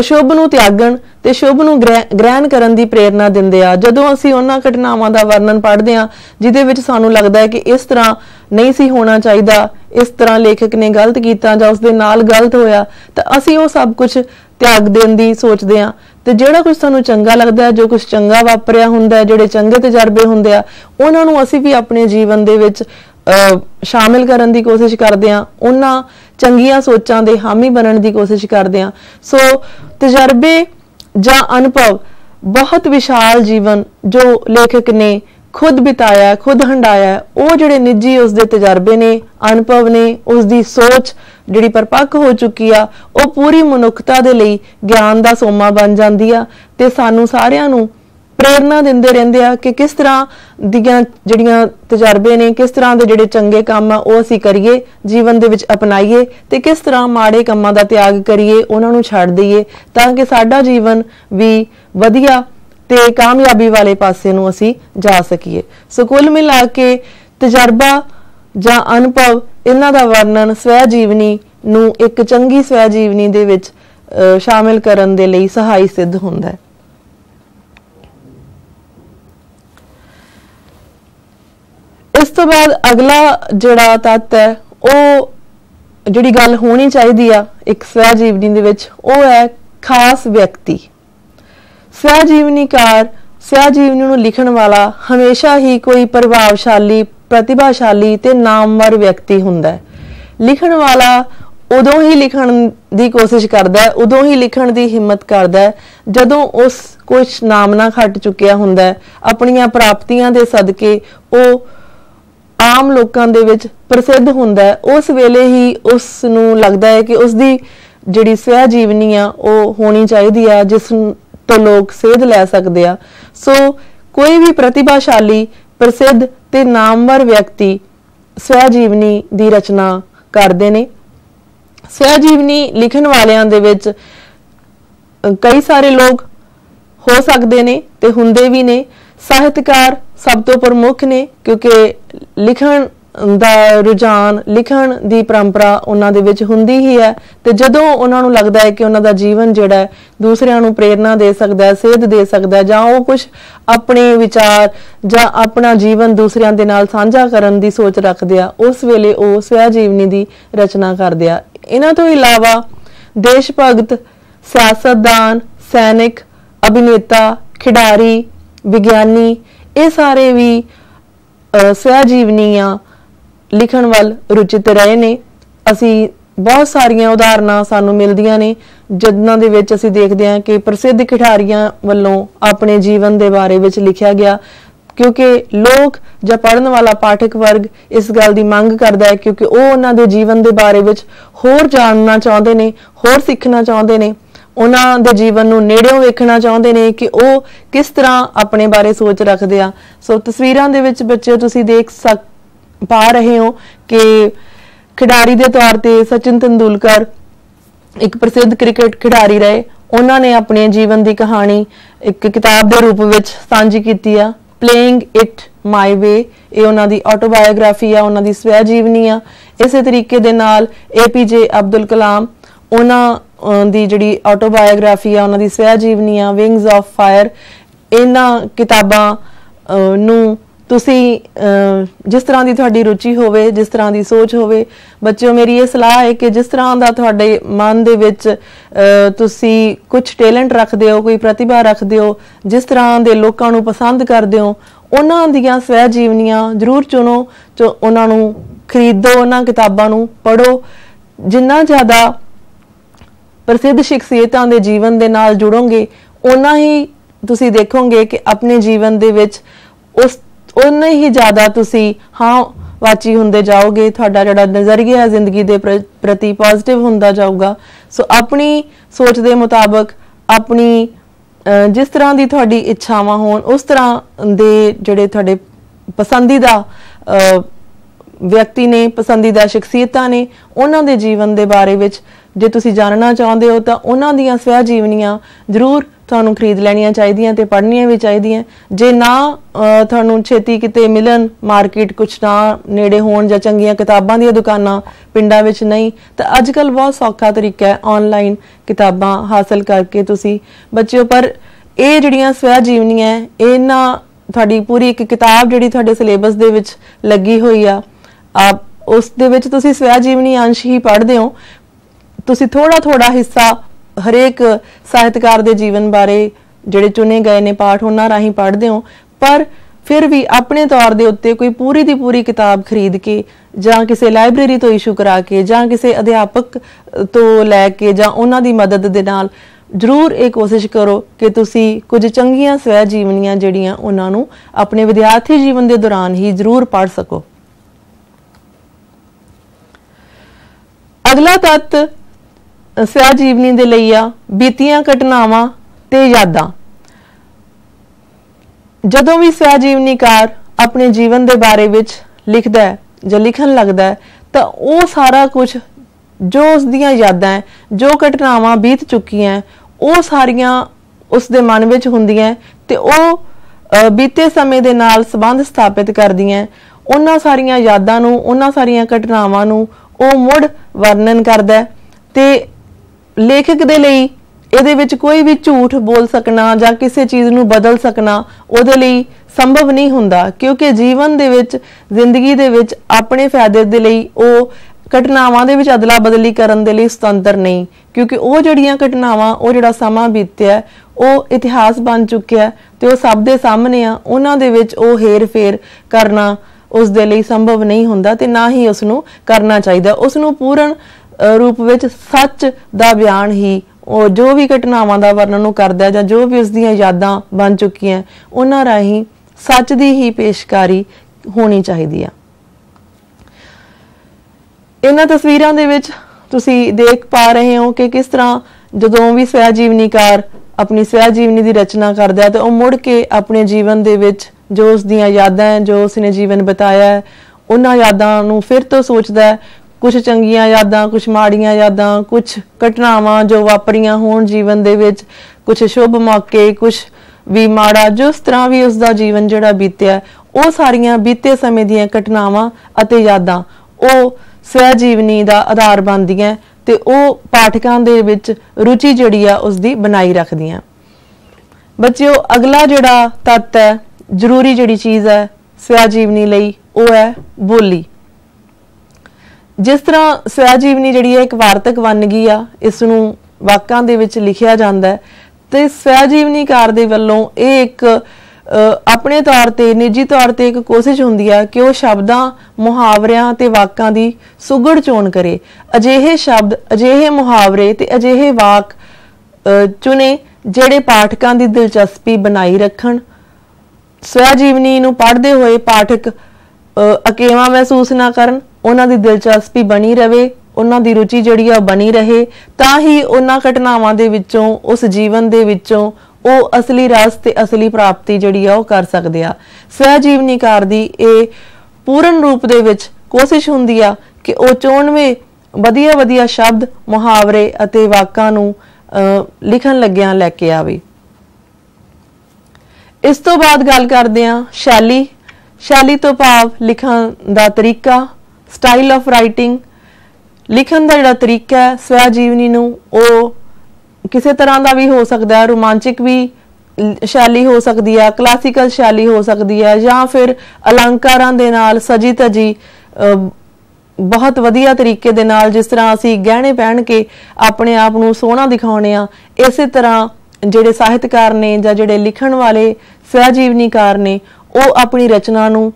ਅਸ਼ੁਭ ਨੂੰ ਤਿਆਗਣ ਤੇ ਸ਼ੁਭ ਨੂੰ ਗ੍ਰਹਿਣ ਕਰਨ ਦੀ ਪ੍ਰੇਰਣਾ ਦਿੰਦੇ ਆ। ਜਦੋਂ ਅਸੀਂ ਉਹਨਾਂ ਘਟਨਾਵਾਂ ਦਾ ਵਰਣਨ ਪੜ੍ਹਦੇ ਆ, ਜਿਹਦੇ ਵਿੱਚ ਸਾਨੂੰ ਲੱਗਦਾ ਹੈ ਕਿ ਇਸ ਤਰ੍ਹਾਂ ਨਹੀਂ ਸੀ ਹੋਣਾ ਚਾਹੀਦਾ, ਇਸ ਤਰ੍ਹਾਂ ਲੇਖਕ ਨੇ ਗਲਤ ਕੀਤਾ ਜਾਂ ਉਸ ਦੇ ਨਾਲ ਗਲਤ ਹੋਇਆ, ਤਾਂ ਅਸੀਂ ਉਹ ਸਭ ਕੁਝ ਤਿਆਗ ਦੇਣ ਦੀ ਸੋਚਦੇ ਆ। ਤੇ ਜਿਹੜਾ ਕੁਝ ਸਾਨੂੰ ਚੰਗਾ ਲੱਗਦਾ ਜੋ ਕੁਝ ਚੰਗਾ ਵਾਪਰਿਆ ਹੁੰਦਾ ਜਿਹੜੇ ਚੰਗੇ ਤਜਰਬੇ ਹੁੰਦੇ ਆ, ਉਹਨਾਂ ਨੂੰ ਅਸੀਂ ਵੀ ਆਪਣੇ ਜੀਵਨ ਦੇ ਵਿੱਚ ਸ਼ਾਮਿਲ ਕਰਨ ਦੀ ਕੋਸ਼ਿਸ਼ ਕਰਦੇ ਆ ਉਹਨਾਂ ਚੰਗੀਆਂ ਸੋਚਾਂ ਦੇ ਹਾਮੀ ਬਣਨ ਦੀ ਕੋਸ਼ਿਸ਼ ਕਰਦੇ ਆ ਸੋ, ਤਜਰਬੇ ਜਾਂ ਅਨੁਭਵ ਬਹੁਤ ਵਿਸ਼ਾਲ ਜੀਵਨ ਜੋ ਲੇਖਕ ਨੇ ਖੁਦ ਬਿਤਾਇਆ, ਖੁਦ ਹੰਡਾਇਆ ਉਹ ਜਿਹੜੇ ਨਿੱਜੀ ਉਸ ਦੇ ਤਜਰਬੇ ਨੇ, ਅਨੁਭਵ ਨੇ, ਉਸ ਦੀ ਸੋਚ ਜਿਹੜੀ ਪਰਪੱਕ ਹੋ ਚੁੱਕੀ ਆ, ਉਹ ਪੂਰੀ ਮਨੁੱਖਤਾ ਦੇ ਲਈ ਗਿਆਨ ਦਾ ਸੋਮਾ ਬਣ ਜਾਂਦੀ ਆ ਤੇ ਸਾਨੂੰ ਸਾਰਿਆਂ ਨੂੰ ਪ੍ਰੇਰਣਾ ਦਿੰਦੇ ਰਹਿੰਦੇ ਆ ਕਿ ਕਿਸ ਤਰ੍ਹਾਂ ਦੀਆਂ ਜਿਹੜੀਆਂ ਤਜਰਬੇ ਨੇ, ਕਿਸ ਤਰ੍ਹਾਂ ਦੇ ਜਿਹੜੇ ਚੰਗੇ ਕੰਮ ਆ, ਉਹ ਅਸੀਂ ਕਰੀਏ, ਜੀਵਨ ਦੇ ਵਿੱਚ ਅਪਣਾਈਏ ਤੇ ਕਿਸ ਤਰ੍ਹਾਂ ਮਾੜੇ ਕੰਮਾਂ ਦਾ ਤਿਆਗ ਕਰੀਏ, ਉਹਨਾਂ ਨੂੰ ਛੱਡ ਦਈਏ ਤਾਂ ਕਿ ਸਾਡਾ ਜੀਵਨ ਵੀ ਵਧੀਆ ਤੇ ਕਾਮਯਾਬੀ ਵਾਲੇ ਪਾਸੇ ਨੂੰ ਅਸੀਂ ਜਾ ਸਕੀਏ। ਸੋ ਕੁੱਲ ਮਿਲਾ ਕੇ ਤਜਰਬਾ ਜਾਂ ਅਨੁਭਵ, ਇਹਨਾਂ ਦਾ ਵਰਣਨ ਸਵੈ ਜੀਵਨੀ ਨੂੰ ਇੱਕ ਚੰਗੀ ਸਵੈ ਜੀਵਨੀ ਦੇ ਵਿੱਚ ਸ਼ਾਮਿਲ ਕਰਨ ਦੇ ਲਈ ਸਹਾਈ ਸਿੱਧ ਹੁੰਦਾ ਹੈ। ਇਸ ਤੋਂ ਬਾਅਦ ਅਗਲਾ ਜਿਹੜਾ ਤੱਤ ਹੈ, ਉਹ ਜਿਹੜੀ ਗੱਲ ਹੋਣੀ ਚਾਹੀਦੀ ਆ ਇੱਕ ਸਵੈ ਜੀਵਨੀ ਦੇ ਵਿੱਚ, ਉਹ ਹੈ ਖਾਸ ਵਿਅਕਤੀ। ਸਵੈ ਜੀਵਨੀਕਾਰ ਸਵੈ ਜੀਵਨੀ ਨੂੰ ਲਿਖਣ ਵਾਲਾ ਹਮੇਸ਼ਾ ਹੀ ਕੋਈ ਪ੍ਰਭਾਵਸ਼ਾਲੀ, ਪ੍ਰਤਿਭਾਸ਼ਾਲੀ ਤੇ ਨਾਮਵਰ ਵਿਅਕਤੀ ਹੁੰਦਾ ਹੈ। ਲਿਖਣ ਵਾਲਾ ਉਦੋਂ ਹੀ ਲਿਖਣ ਦੀ ਕੋਸ਼ਿਸ਼ ਕਰਦਾ ਹੈ, ਉਦੋਂ ਹੀ ਲਿਖਣ ਦੀ ਹਿੰਮਤ ਕਰਦਾ ਹੈ, ਜਦੋਂ ਉਸ ਕੁਝ ਨਾਮ ਨਾ ਖੱਟ ਚੁੱਕਿਆ ਹੁੰਦਾ ਹੈ, ਆਪਣੀਆਂ ਪ੍ਰਾਪਤੀਆਂ ਦੇ ਸਦਕੇ ਉਹ ਆਮ ਲੋਕਾਂ ਦੇ ਵਿੱਚ ਪ੍ਰਸਿੱਧ ਹੁੰਦਾ ਹੈ। ਉਸ ਵੇਲੇ ਹੀ ਉਸ ਨੂੰ ਲੱਗਦਾ ਹੈ ਕਿ ਉਸ ਦੀ ਜਿਹੜੀ ਸਵੈ ਜੀਵਨੀ ਆ, ਉਹ ਹੋਣੀ ਚਾਹੀਦੀ ਆ, ਜਿਸ ਤੋਂ ਲੋਕ ਸੇਧ ਲੈ ਸਕਦੇ ਆ। ਸੋ ਕੋਈ ਵੀ ਪ੍ਰਤਿਭਾਸ਼ਾਲੀ, ਪ੍ਰਸਿੱਧ ਤੇ ਨਾਮਵਰ ਵਿਅਕਤੀ ਸਵੈ ਜੀਵਨੀ ਦੀ ਰਚਨਾ ਕਰਦੇ ਨੇ। ਸਵੈ ਜੀਵਨੀ ਲਿਖਣ ਵਾਲਿਆਂ ਦੇ ਵਿੱਚ ਕਈ ਸਾਰੇ ਲੋਕ ਹੋ ਸਕਦੇ ਨੇ ਤੇ ਹੁੰਦੇ ਵੀ ਨੇ। ਸਾਹਿਤਕਾਰ ਸਭ ਤੋਂ ਪ੍ਰਮੁੱਖ ਨੇ, ਕਿਉਂਕਿ ਲਿਖਣ ਦਾ ਰੁਝਾਨ, ਲਿਖਣ ਦੀ ਪਰੰਪਰਾ ਉਹਨਾਂ ਦੇ ਵਿੱਚ ਹੁੰਦੀ ਹੀ ਹੈ ਤੇ ਜਦੋਂ ਉਹਨਾਂ ਨੂੰ ਲੱਗਦਾ ਹੈ ਕਿ ਉਹਨਾਂ ਦਾ ਜੀਵਨ ਜਿਹੜਾ ਹੈ, ਦੂਸਰਿਆਂ ਨੂੰ ਪ੍ਰੇਰਣਾ ਦੇ ਸਕਦਾ ਹੈ, ਸੇਧ ਦੇ ਸਕਦਾ ਹੈ ਜਾਂ ਉਹ ਕੁਝ ਆਪਣੇ ਵਿਚਾਰ ਜਾਂ ਆਪਣਾ ਜੀਵਨ ਦੂਸਰਿਆਂ ਦੇ ਨਾਲ ਸਾਂਝਾ ਕਰਨ ਦੀ ਸੋਚ ਰੱਖਦੇ ਆ, ਉਸ ਵੇਲੇ ਉਹ ਸਵੈ ਜੀਵਨੀ ਦੀ ਰਚਨਾ ਕਰਦੇ ਆ। ਇਹਨਾਂ ਤੋਂ ਇਲਾਵਾ ਦੇਸ਼ ਭਗਤ, ਸਿਆਸਤਦਾਨ, ਸੈਨਿਕ, ਅਭਿਨੇਤਾ, ਖਿਡਾਰੀ, ਵਿਗਿਆਨੀ ਇਹ ਸਾਰੇ ਵੀ ਸਵੈ ਜੀਵਨੀਆਂ ਲਿਖਣ ਵੱਲ ਰੁਚਿਤ ਰਹੇ ਨੇ। ਅਸੀਂ ਬਹੁਤ ਸਾਰੀਆਂ ਉਦਾਹਰਨਾਂ ਸਾਨੂੰ ਮਿਲਦੀਆਂ ਨੇ, ਜਿਨ੍ਹਾਂ ਦੇ ਵਿੱਚ ਅਸੀਂ ਦੇਖਦੇ ਹਾਂ ਕਿ ਪ੍ਰਸਿੱਧ ਖਿਡਾਰੀਆਂ ਵੱਲੋਂ ਆਪਣੇ ਜੀਵਨ ਦੇ ਬਾਰੇ ਵਿੱਚ ਲਿਖਿਆ ਗਿਆ। ਕਿਉਂਕਿ ਲੋਕ ਜਾਂ ਪੜਨ ਵਾਲਾ ਪਾਠਕ ਵਰਗ ਇਸ ਗੱਲ ਦੀ ਮੰਗ ਕਰਦਾ ਹੈ, ਕਿਉਂਕਿ ਉਹ ਉਹਨਾਂ ਦੇ ਜੀਵਨ ਦੇ ਬਾਰੇ ਵਿੱਚ ਹੋਰ ਜਾਣਨਾ ਚਾਹੁੰਦੇ ਨੇ, ਹੋਰ ਸਿੱਖਣਾ ਚਾਹੁੰਦੇ ਨੇ। ਉਹਨਾਂ ਦੇ ਜੀਵਨ ਨੂੰ ਨੇੜਿਓਂ ਵੇਖਣਾ ਚਾਹੁੰਦੇ ਨੇ ਕਿ ਉਹ ਕਿਸ ਤਰ੍ਹਾਂ ਆਪਣੇ ਬਾਰੇ ਸੋਚ ਰੱਖਦੇ ਆ। ਸੋ ਤਸਵੀਰਾਂ ਦੇ ਵਿੱਚ ਬੱਚੇ ਤੁਸੀਂ ਦੇਖ ਸਕ, ਪਾ ਰਹੇ ਹੋ ਕਿ ਖਿਡਾਰੀ ਦੇ ਤੌਰ ਤੇ ਸਚਿਨ ਤੰਦੂਲਕਰ ਇੱਕ ਪ੍ਰਸਿੱਧ ਕ੍ਰਿਕਟ ਖਿਡਾਰੀ ਰਹੇ। ਉਹਨਾਂ ਨੇ ਆਪਣੇ ਜੀਵਨ ਦੀ ਕਹਾਣੀ ਇੱਕ ਕਿਤਾਬ ਦੇ ਰੂਪ ਵਿੱਚ ਸਾਂਝੀ ਕੀਤੀ ਆ। ਪਲੇਇੰਗ ਇਟ ਮਾਈ ਵੇ ਇਹ ਉਹਨਾਂ ਦੀ ਆਟੋਬਾਇਓਗ੍ਰਾਫੀ ਆ, ਉਹਨਾਂ ਦੀ ਸਵੈ ਜੀਵਨੀ ਆ। ਇਸੇ ਤਰੀਕੇ ਦੇ ਨਾਲ ਏਪੀਜੇ ਅਬਦੁਲ ਕਲਾਮ, ਉਹਨਾਂ ਦੀ ਜਿਹੜੀ ਆਟੋਬਾਇਓਗ੍ਰਾਫੀ ਆ, ਉਹਨਾਂ ਦੀ ਸਵੈ ਜੀਵਨੀ ਆ ਵਿੰਗਸ ਆਫ ਫਾਇਰ ਇਹਨਾਂ ਕਿਤਾਬਾਂ ਨੂੰ ਤੁਸੀਂ ਜਿਸ ਤਰ੍ਹਾਂ ਦੀ ਤੁਹਾਡੀ ਰੁਚੀ ਹੋਵੇ, ਜਿਸ ਤਰ੍ਹਾਂ ਦੀ ਸੋਚ ਹੋਵੇ, ਬੱਚਿਓ, ਮੇਰੀ ਇਹ ਸਲਾਹ ਹੈ ਕਿ ਜਿਸ ਤਰ੍ਹਾਂ ਦਾ ਤੁਹਾਡੇ ਮਨ ਦੇ ਵਿੱਚ ਤੁਸੀਂ ਕੁਝ ਟੈਲੈਂਟ ਰੱਖਦੇ ਹੋ, ਕੋਈ ਪ੍ਰਤਿਭਾ ਰੱਖਦੇ ਹੋ, ਜਿਸ ਤਰ੍ਹਾਂ ਦੇ ਲੋਕਾਂ ਨੂੰ ਪਸੰਦ ਕਰਦੇ ਹੋ, ਉਹਨਾਂ ਦੀਆਂ ਸਵੈ ਜੀਵਨੀਆਂ ਜ਼ਰੂਰ ਚੁਣੋ, ਜੋ ਉਹਨਾਂ ਨੂੰ ਖਰੀਦੋ, ਉਹਨਾਂ ਕਿਤਾਬਾਂ ਨੂੰ ਪੜੋ ਜਿੰਨਾ ਜ਼ਿਆਦਾ ਪ੍ਰਸਿੱਧ ਸ਼ਖਸੀਅਤਾਂ ਦੇ ਜੀਵਨ ਦੇ ਨਾਲ ਜੁੜੋਗੇ ਉਹਨਾਂ ਹੀ ਤੁਸੀਂ ਦੇਖੋਗੇ ਕਿ ਆਪਣੇ ਜੀਵਨ ਦੇ ਵਿੱਚ ਉਸ ਉਨੇ ਹੀ ਜ਼ਿਆਦਾ ਤੁਸੀਂ ਹਾਂ ਵਾਚੀ ਹੁੰਦੇ ਜਾਓਗੇ, ਤੁਹਾਡਾ ਜਿਹੜਾ ਨਜ਼ਰੀਆ ਹੈ ਜ਼ਿੰਦਗੀ ਦੇ ਪ੍ਰਤੀ ਪੋਜ਼ਿਟਿਵ ਹੁੰਦਾ ਜਾਊਗਾ। ਸੋ ਆਪਣੀ ਸੋਚ ਦੇ ਮੁਤਾਬਕ ਆਪਣੀ ਜਿਸ ਤਰ੍ਹਾਂ ਦੀ ਤੁਹਾਡੀ ਇੱਛਾਵਾਂ ਹੋਣ, ਉਸ ਤਰ੍ਹਾਂ ਦੇ ਜਿਹੜੇ ਤੁਹਾਡੇ ਪਸੰਦੀਦਾ ਵਿਅਕਤੀ ਨੇ, ਪਸੰਦੀਦਾ ਸ਼ਖਸੀਅਤਾਂ ਨੇ, ਉਹਨਾਂ ਦੇ ਜੀਵਨ ਦੇ ਬਾਰੇ ਵਿੱਚ ਜੇ ਤੁਸੀਂ ਜਾਣਨਾ ਚਾਹੁੰਦੇ ਹੋ ਤਾਂ ਉਹਨਾਂ ਦੀਆਂ ਸਵੈ ਜੀਵਨੀਆਂ ਜ਼ਰੂਰ ਤੁਹਾਨੂੰ ਖਰੀਦ ਲੈਣੀਆਂ ਚਾਹੀਦੀਆਂ ਤੇ ਪੜ੍ਹਨੀਆਂ ਵੀ ਚਾਹੀਦੀਆਂ। ਜੇ ਨਾ ਤੁਹਾਨੂੰ ਛੇਤੀ ਕਿਤੇ ਮਿਲਣ, ਮਾਰਕੀਟ ਕੁਛ ਨਾ ਨੇੜੇ ਹੋਣ ਜਾਂ ਚੰਗੀਆਂ ਕਿਤਾਬਾਂ ਦੀਆਂ ਦੁਕਾਨਾਂ ਪਿੰਡਾਂ ਵਿੱਚ ਨਹੀਂ, ਤਾਂ ਅੱਜ ਕੱਲ ਬਹੁਤ ਸੌਖਾ ਤਰੀਕਾ ਹੈ ਆਨਲਾਈਨ ਕਿਤਾਬਾਂ ਹਾਸਲ ਕਰਕੇ ਤੁਸੀਂ ਬੱਚਿਓ, ਪਰ ਇਹ ਜਿਹੜੀਆਂ ਸਵੈ ਜੀਵਨੀਆਂ ਇਹਨਾਂ ਤੁਹਾਡੀ ਪੂਰੀ ਇੱਕ ਕਿਤਾਬ ਜਿਹੜੀ ਤੁਹਾਡੇ ਸਿਲੇਬਸ ਦੇ ਵਿੱਚ ਲੱਗੀ ਹੋਈ ਆ ਉਸ ਦੇ ਵਿੱਚ ਤੁਸੀਂ ਸਵੈ ਜੀਵਨੀ ਅੰਸ਼ ਹੀ ਪੜ੍ਹਦੇ ਹੋ। ਤੁਸੀਂ ਥੋੜਾ ਥੋੜਾ ਹਿੱਸਾ ਹਰੇਕ ਸਾਹਿਤਕਾਰ ਦੇ ਜੀਵਨ ਬਾਰੇ ਜਿਹੜੇ ਚੁਣੇ ਗਏ ਨੇ ਪਾਠ, ਉਹਨਾਂ ਰਾਹੀਂ ਪੜ੍ਹਦੇ ਹੋ। ਪਰ ਫਿਰ ਵੀ ਆਪਣੇ ਤੌਰ ਦੇ ਉੱਤੇ ਕੋਈ ਪੂਰੀ ਦੀ ਪੂਰੀ ਕਿਤਾਬ ਖਰੀਦ ਕੇ ਜਾਂ ਕਿਸੇ ਲਾਇਬ੍ਰੇਰੀ ਤੋਂ ਇਸ਼ੂ ਕਰਾ ਕੇ ਜਾਂ ਕਿਸੇ ਅਧਿਆਪਕ ਤੋਂ ਲੈ ਕੇ ਜਾਂ ਉਹਨਾਂ ਦੀ ਮਦਦ ਦੇ ਨਾਲ ਜ਼ਰੂਰ ਇਹ ਕੋਸ਼ਿਸ਼ ਕਰੋ ਕਿ ਤੁਸੀਂ ਕੁਝ ਚੰਗੀਆਂ ਸਵੈ ਜੀਵਨੀਆਂ ਜਿਹੜੀਆਂ ਉਹਨਾਂ ਨੂੰ ਆਪਣੇ ਵਿਦਿਆਰਥੀ ਜੀਵਨ ਦੇ ਦੌਰਾਨ ਹੀ ਜ਼ਰੂਰ ਪੜ੍ਹ ਸਕੋ। ਅਗਲਾ ਤੱਤ ਸਵੈ ਜੀਵਨੀ ਦੇ ਲਈ ਆ, ਬੀਤੀਆਂ ਘਟਨਾਵਾਂ ਤੇ ਯਾਦਾਂ। ਜਦੋਂ ਵੀ ਸਵੈ ਜੀਵਨੀਕਾਰ ਆਪਣੇ ਜੀਵਨ ਦੇ ਬਾਰੇ ਵਿੱਚ ਲਿਖਦਾ ਹੈ ਜਾਂ ਲਿਖਣ ਲੱਗਦਾ ਹੈ, ਤਾਂ ਉਹ ਸਾਰਾ ਕੁਝ, ਜੋ ਉਸ ਦੀਆਂ ਯਾਦਾਂ ਹੈ, ਜੋ ਘਟਨਾਵਾਂ ਬੀਤ ਚੁੱਕੀਆਂ ਉਹ ਸਾਰੀਆਂ ਉਸ ਦੇ ਮਨ ਵਿੱਚ ਹੁੰਦੀਆਂ ਤੇ ਉਹ ਬੀਤੇ ਸਮੇਂ ਦੇ ਨਾਲ ਸੰਬੰਧ ਸਥਾਪਿਤ ਕਰਦੀਆਂ ਉਹਨਾਂ ਸਾਰੀਆਂ ਯਾਦਾਂ ਨੂੰ, ਉਹਨਾਂ ਸਾਰੀਆਂ ਘਟਨਾਵਾਂ ਨੂੰ ਉਹ ਮੁੜ ਵਰਣਨ ਕਰਦਾ ਤੇ ਲੇਖਕ ਦੇ ਲਈ ਇਹਦੇ ਵਿੱਚ ਕੋਈ ਵੀ ਝੂਠ ਬੋਲ ਸਕਣਾ ਜਾਂ ਕਿਸੇ ਚੀਜ਼ ਨੂੰ ਬਦਲ ਸਕਣਾ ਉਹਦੇ ਲਈ ਸੰਭਵ ਨਹੀਂ ਹੁੰਦਾ, ਕਿਉਂਕਿ ਜੀਵਨ ਦੇ ਵਿੱਚ, ਜ਼ਿੰਦਗੀ ਦੇ ਵਿੱਚ ਆਪਣੇ ਫਾਇਦੇ ਦੇ ਲਈ ਉਹ ਘਟਨਾਵਾਂ ਦੇ ਵਿੱਚ ਅਦਲਾ ਬਦਲੀ ਕਰਨ ਦੇ ਲਈ ਸੁਤੰਤਰ ਨਹੀਂ, ਕਿਉਂਕਿ ਉਹ ਜਿਹੜੀਆਂ ਘਟਨਾਵਾਂ, ਉਹ ਜਿਹੜਾ ਸਮਾਂ ਬੀਤਿਆ ਉਹ ਇਤਿਹਾਸ ਬਣ ਚੁੱਕਿਆ ਤੇ ਉਹ ਸਭ ਦੇ ਸਾਹਮਣੇ ਆ, ਉਹਨਾਂ ਦੇ ਵਿੱਚ ਉਹ ਹੇਰ ਫੇਰ ਕਰਨਾ ਉਸ ਦੇ ਲਈ ਸੰਭਵ ਨਹੀਂ ਹੁੰਦਾ ਤੇ ਨਾ ਹੀ ਉਸ ਨੂੰ ਕਰਨਾ ਚਾਹੀਦਾ। ਉਸ ਨੂੰ ਪੂਰਨ ਰੂਪ ਵਿੱਚ ਸੱਚ ਦਾ ਬਿਆਨ ਹੀ ਉਹ ਜੋ ਵੀ ਘਟਨਾਵਾਂ ਦਾ ਵਰਣਨ ਉਹ ਕਰਦਾ ਜਾਂ ਜੋ ਵੀ ਉਸ ਦੀਆਂ ਯਾਦਾਂ ਬਣ ਚੁੱਕੀਆਂ, ਉਹਨਾਂ ਰਾਹੀਂ ਸੱਚ ਦੀ ਹੀ ਪੇਸ਼ਕਾਰੀ ਹੋਣੀ ਚਾਹੀਦੀ ਆ। ਇਹਨਾਂ ਤਸਵੀਰਾਂ ਦੇ ਵਿੱਚ ਤੁਸੀਂ ਦੇਖ ਪਾ ਰਹੇ ਹੋ ਕਿ ਕਿਸ ਤਰ੍ਹਾਂ ਜਦੋਂ ਵੀ ਸਵੈ ਜੀਵਨੀਕਾਰ ਆਪਣੀ ਸਵੈ ਜੀਵਨੀ ਦੀ ਰਚਨਾ ਕਰਦਾ ਹੈ ਤਾਂ ਉਹ ਮੁੜ ਕੇ ਆਪਣੇ ਜੀਵਨ ਦੇ ਵਿੱਚ ਜੋ ਉਸ ਦੀਆਂ ਯਾਦਾਂ ਹੈ, ਜੋ ਉਸਨੇ ਜੀਵਨ ਬਤਾਇਆ ਹੈ, ਉਹਨਾਂ ਯਾਦਾਂ ਨੂੰ ਫਿਰ ਤੋਂ ਸੋਚਦਾ ਹੈ ਕੁਝ ਚੰਗੀਆਂ ਯਾਦਾਂ ਕੁਝ ਮਾੜੀਆਂ ਯਾਦਾਂ ਕੁਝ ਘਟਨਾਵਾਂ ਜੋ ਵਾਪਰੀਆਂ ਹੋਣ ਜੀਵਨ ਦੇ ਵਿੱਚ ਕੁਝ ਸ਼ੁਭ ਮੌਕੇ ਕੁਝ ਵੀ ਮਾੜਾ ਜਿਸ ਤਰ੍ਹਾਂ ਵੀ ਉਸ ਦਾ ਜੀਵਨ ਜਿਹੜਾ ਬੀਤਿਆ ਉਹ ਸਾਰੀਆਂ ਬੀਤੇ ਸਮੇਂ ਦੀਆਂ ਘਟਨਾਵਾਂ ਅਤੇ ਯਾਦਾਂ, ਉਹ ਸਵੈ ਜੀਵਨੀ ਦਾ ਆਧਾਰ ਬਣਦੀਆਂ ਤੇ ਉਹ ਪਾਠਕਾਂ ਦੇ ਵਿੱਚ ਰੁਚੀ ਜਿਹੜੀ ਆ, ਉਸ ਦੀ ਬਣਾਈ ਰੱਖਦੀਆਂ ਬੱਚਿਓ, ਅਗਲਾ ਜਿਹੜਾ ਤੱਤ ਹੈ ਜ਼ਰੂਰੀ ਜਿਹੜੀ ਚੀਜ਼ ਹੈ, ਸਵੈ ਜੀਵਨੀ ਲਈ, ਉਹ ਹੈ ਬੋਲੀ। ਜਿਸ ਤਰ੍ਹਾਂ ਸਵੈ ਜੀਵਨੀ ਜਿਹੜੀ ਹੈ ਇੱਕ ਵਾਰਤਕ ਵੰਨਗੀ ਆ, ਇਸ ਨੂੰ ਵਾਕਾਂ ਦੇ ਵਿੱਚ ਲਿਖਿਆ ਜਾਂਦਾ ਹੈ, ਤੇ ਸਵੈ ਜੀਵਨੀਕਾਰ ਦੇ ਵੱਲੋਂ ਇਹ ਇੱਕ ਆਪਣੇ ਤੌਰ ਤੇ, ਨਿੱਜੀ ਤੌਰ ਤੇ ਇੱਕ ਕੋਸ਼ਿਸ਼ ਹੁੰਦੀ ਆ ਕਿ ਉਹ ਸ਼ਬਦਾਂ, ਮੁਹਾਵਰਿਆਂ ਤੇ ਵਾਕਾਂ ਦੀ ਸੁਗੜ ਚੋਣ ਕਰੇ। ਅਜਿਹੇ ਸ਼ਬਦ, ਅਜਿਹੇ ਮੁਹਾਵਰੇ ਤੇ ਅਜਿਹੇ ਵਾਕ ਚੁਣੇ, ਜਿਹੜੇ ਪਾਠਕਾਂ ਦੀ ਦਿਲਚਸਪੀ ਬਣਾਈ ਰੱਖਣ ਸਵੈ ਜੀਵਨੀ ਨੂੰ ਪੜ੍ਹਦੇ ਹੋਏ ਪਾਠਕ ਅਕੇਵਾ ਮਹਿਸੂਸ ਨਾ ਕਰਨ, ਉਹਨਾਂ ਦੀ ਦਿਲਚਸਪੀ ਬਣੀ ਰਵੇ, ਉਹਨਾਂ ਦੀ ਰੁਚੀ ਜਿਹੜੀ ਆ ਬਣੀ ਰਹੇ, ਤਾਂ ਹੀ ਉਹਨਾਂ ਘਟਨਾਵਾਂ ਦੇ ਵਿੱਚੋਂ, ਉਸ ਜੀਵਨ ਦੇ ਵਿੱਚੋਂ ਉਹ ਅਸਲੀ ਰਸ ਤੇ ਅਸਲੀ ਪ੍ਰਾਪਤੀ ਜਿਹੜੀ ਆ ਉਹ ਕਰ ਸਕਦੇ ਆ। ਸਵੈ ਜੀਵਨੀਕਾਰ ਦੀ ਇਹ ਪੂਰਨ ਰੂਪ ਦੇ ਵਿੱਚ ਕੋਸ਼ਿਸ਼ ਹੁੰਦੀ ਆ ਕਿ ਉਹ ਚੋਣਵੇਂ ਵਧੀਆ ਵਧੀਆ ਸ਼ਬਦ, ਮੁਹਾਵਰੇ ਅਤੇ ਵਾਕਾਂ ਨੂੰ ਲਿਖਣ ਲੱਗਿਆਂ ਲੈ ਕੇ ਆਵੇ। ਇਸ ਤੋਂ ਬਾਅਦ ਗੱਲ ਕਰਦੇ ਹਾਂ ਸ਼ੈਲੀ। ਸ਼ੈਲੀ ਤੋਂ ਭਾਵ ਲਿਖਣ ਦਾ ਤਰੀਕਾ ਸਟਾਈਲ ਆਫ ਰਾਈਟਿੰਗ ਲਿਖਣ ਦਾ ਜਿਹੜਾ ਤਰੀਕਾ ਹੈ ਸਵੈ ਜੀਵਨੀ ਨੂੰ ਉਹ ਕਿਸੇ ਤਰ੍ਹਾਂ ਦਾ ਵੀ ਹੋ ਸਕਦਾ ਹੈ, ਰੋਮਾਂਚਿਕ ਵੀ ਸ਼ੈਲੀ ਹੋ ਸਕਦੀ ਹੈ ਕਲਾਸੀਕਲ ਸ਼ੈਲੀ ਹੋ ਸਕਦੀ ਹੈ, ਜਾਂ ਫਿਰ ਅਲੰਕਾਰਾਂ ਦੇ ਨਾਲ ਸਜੀ ਤਜੀ ਬਹੁਤ ਵਧੀਆ ਤਰੀਕੇ ਦੇ ਨਾਲ ਜਿਸ ਤਰ੍ਹਾਂ ਅਸੀਂ ਗਹਿਣੇ ਪਹਿਨ ਕੇ ਆਪਣੇ ਆਪ ਨੂੰ ਸੋਹਣਾ ਦਿਖਾਉਣੇ ਆ ਇਸੇ ਤਰ੍ਹਾਂ ਜਿਹੜੇ ਸਾਹਿਤਕਾਰ ਨੇ ਜਾਂ ਜਿਹੜੇ ਲਿਖਣ ਵਾਲੇ ਸਹਿਜੀਵਨੀਕਾਰ ਨੇ ਉਹ ਆਪਣੀ ਰਚਨਾ ਨੂੰ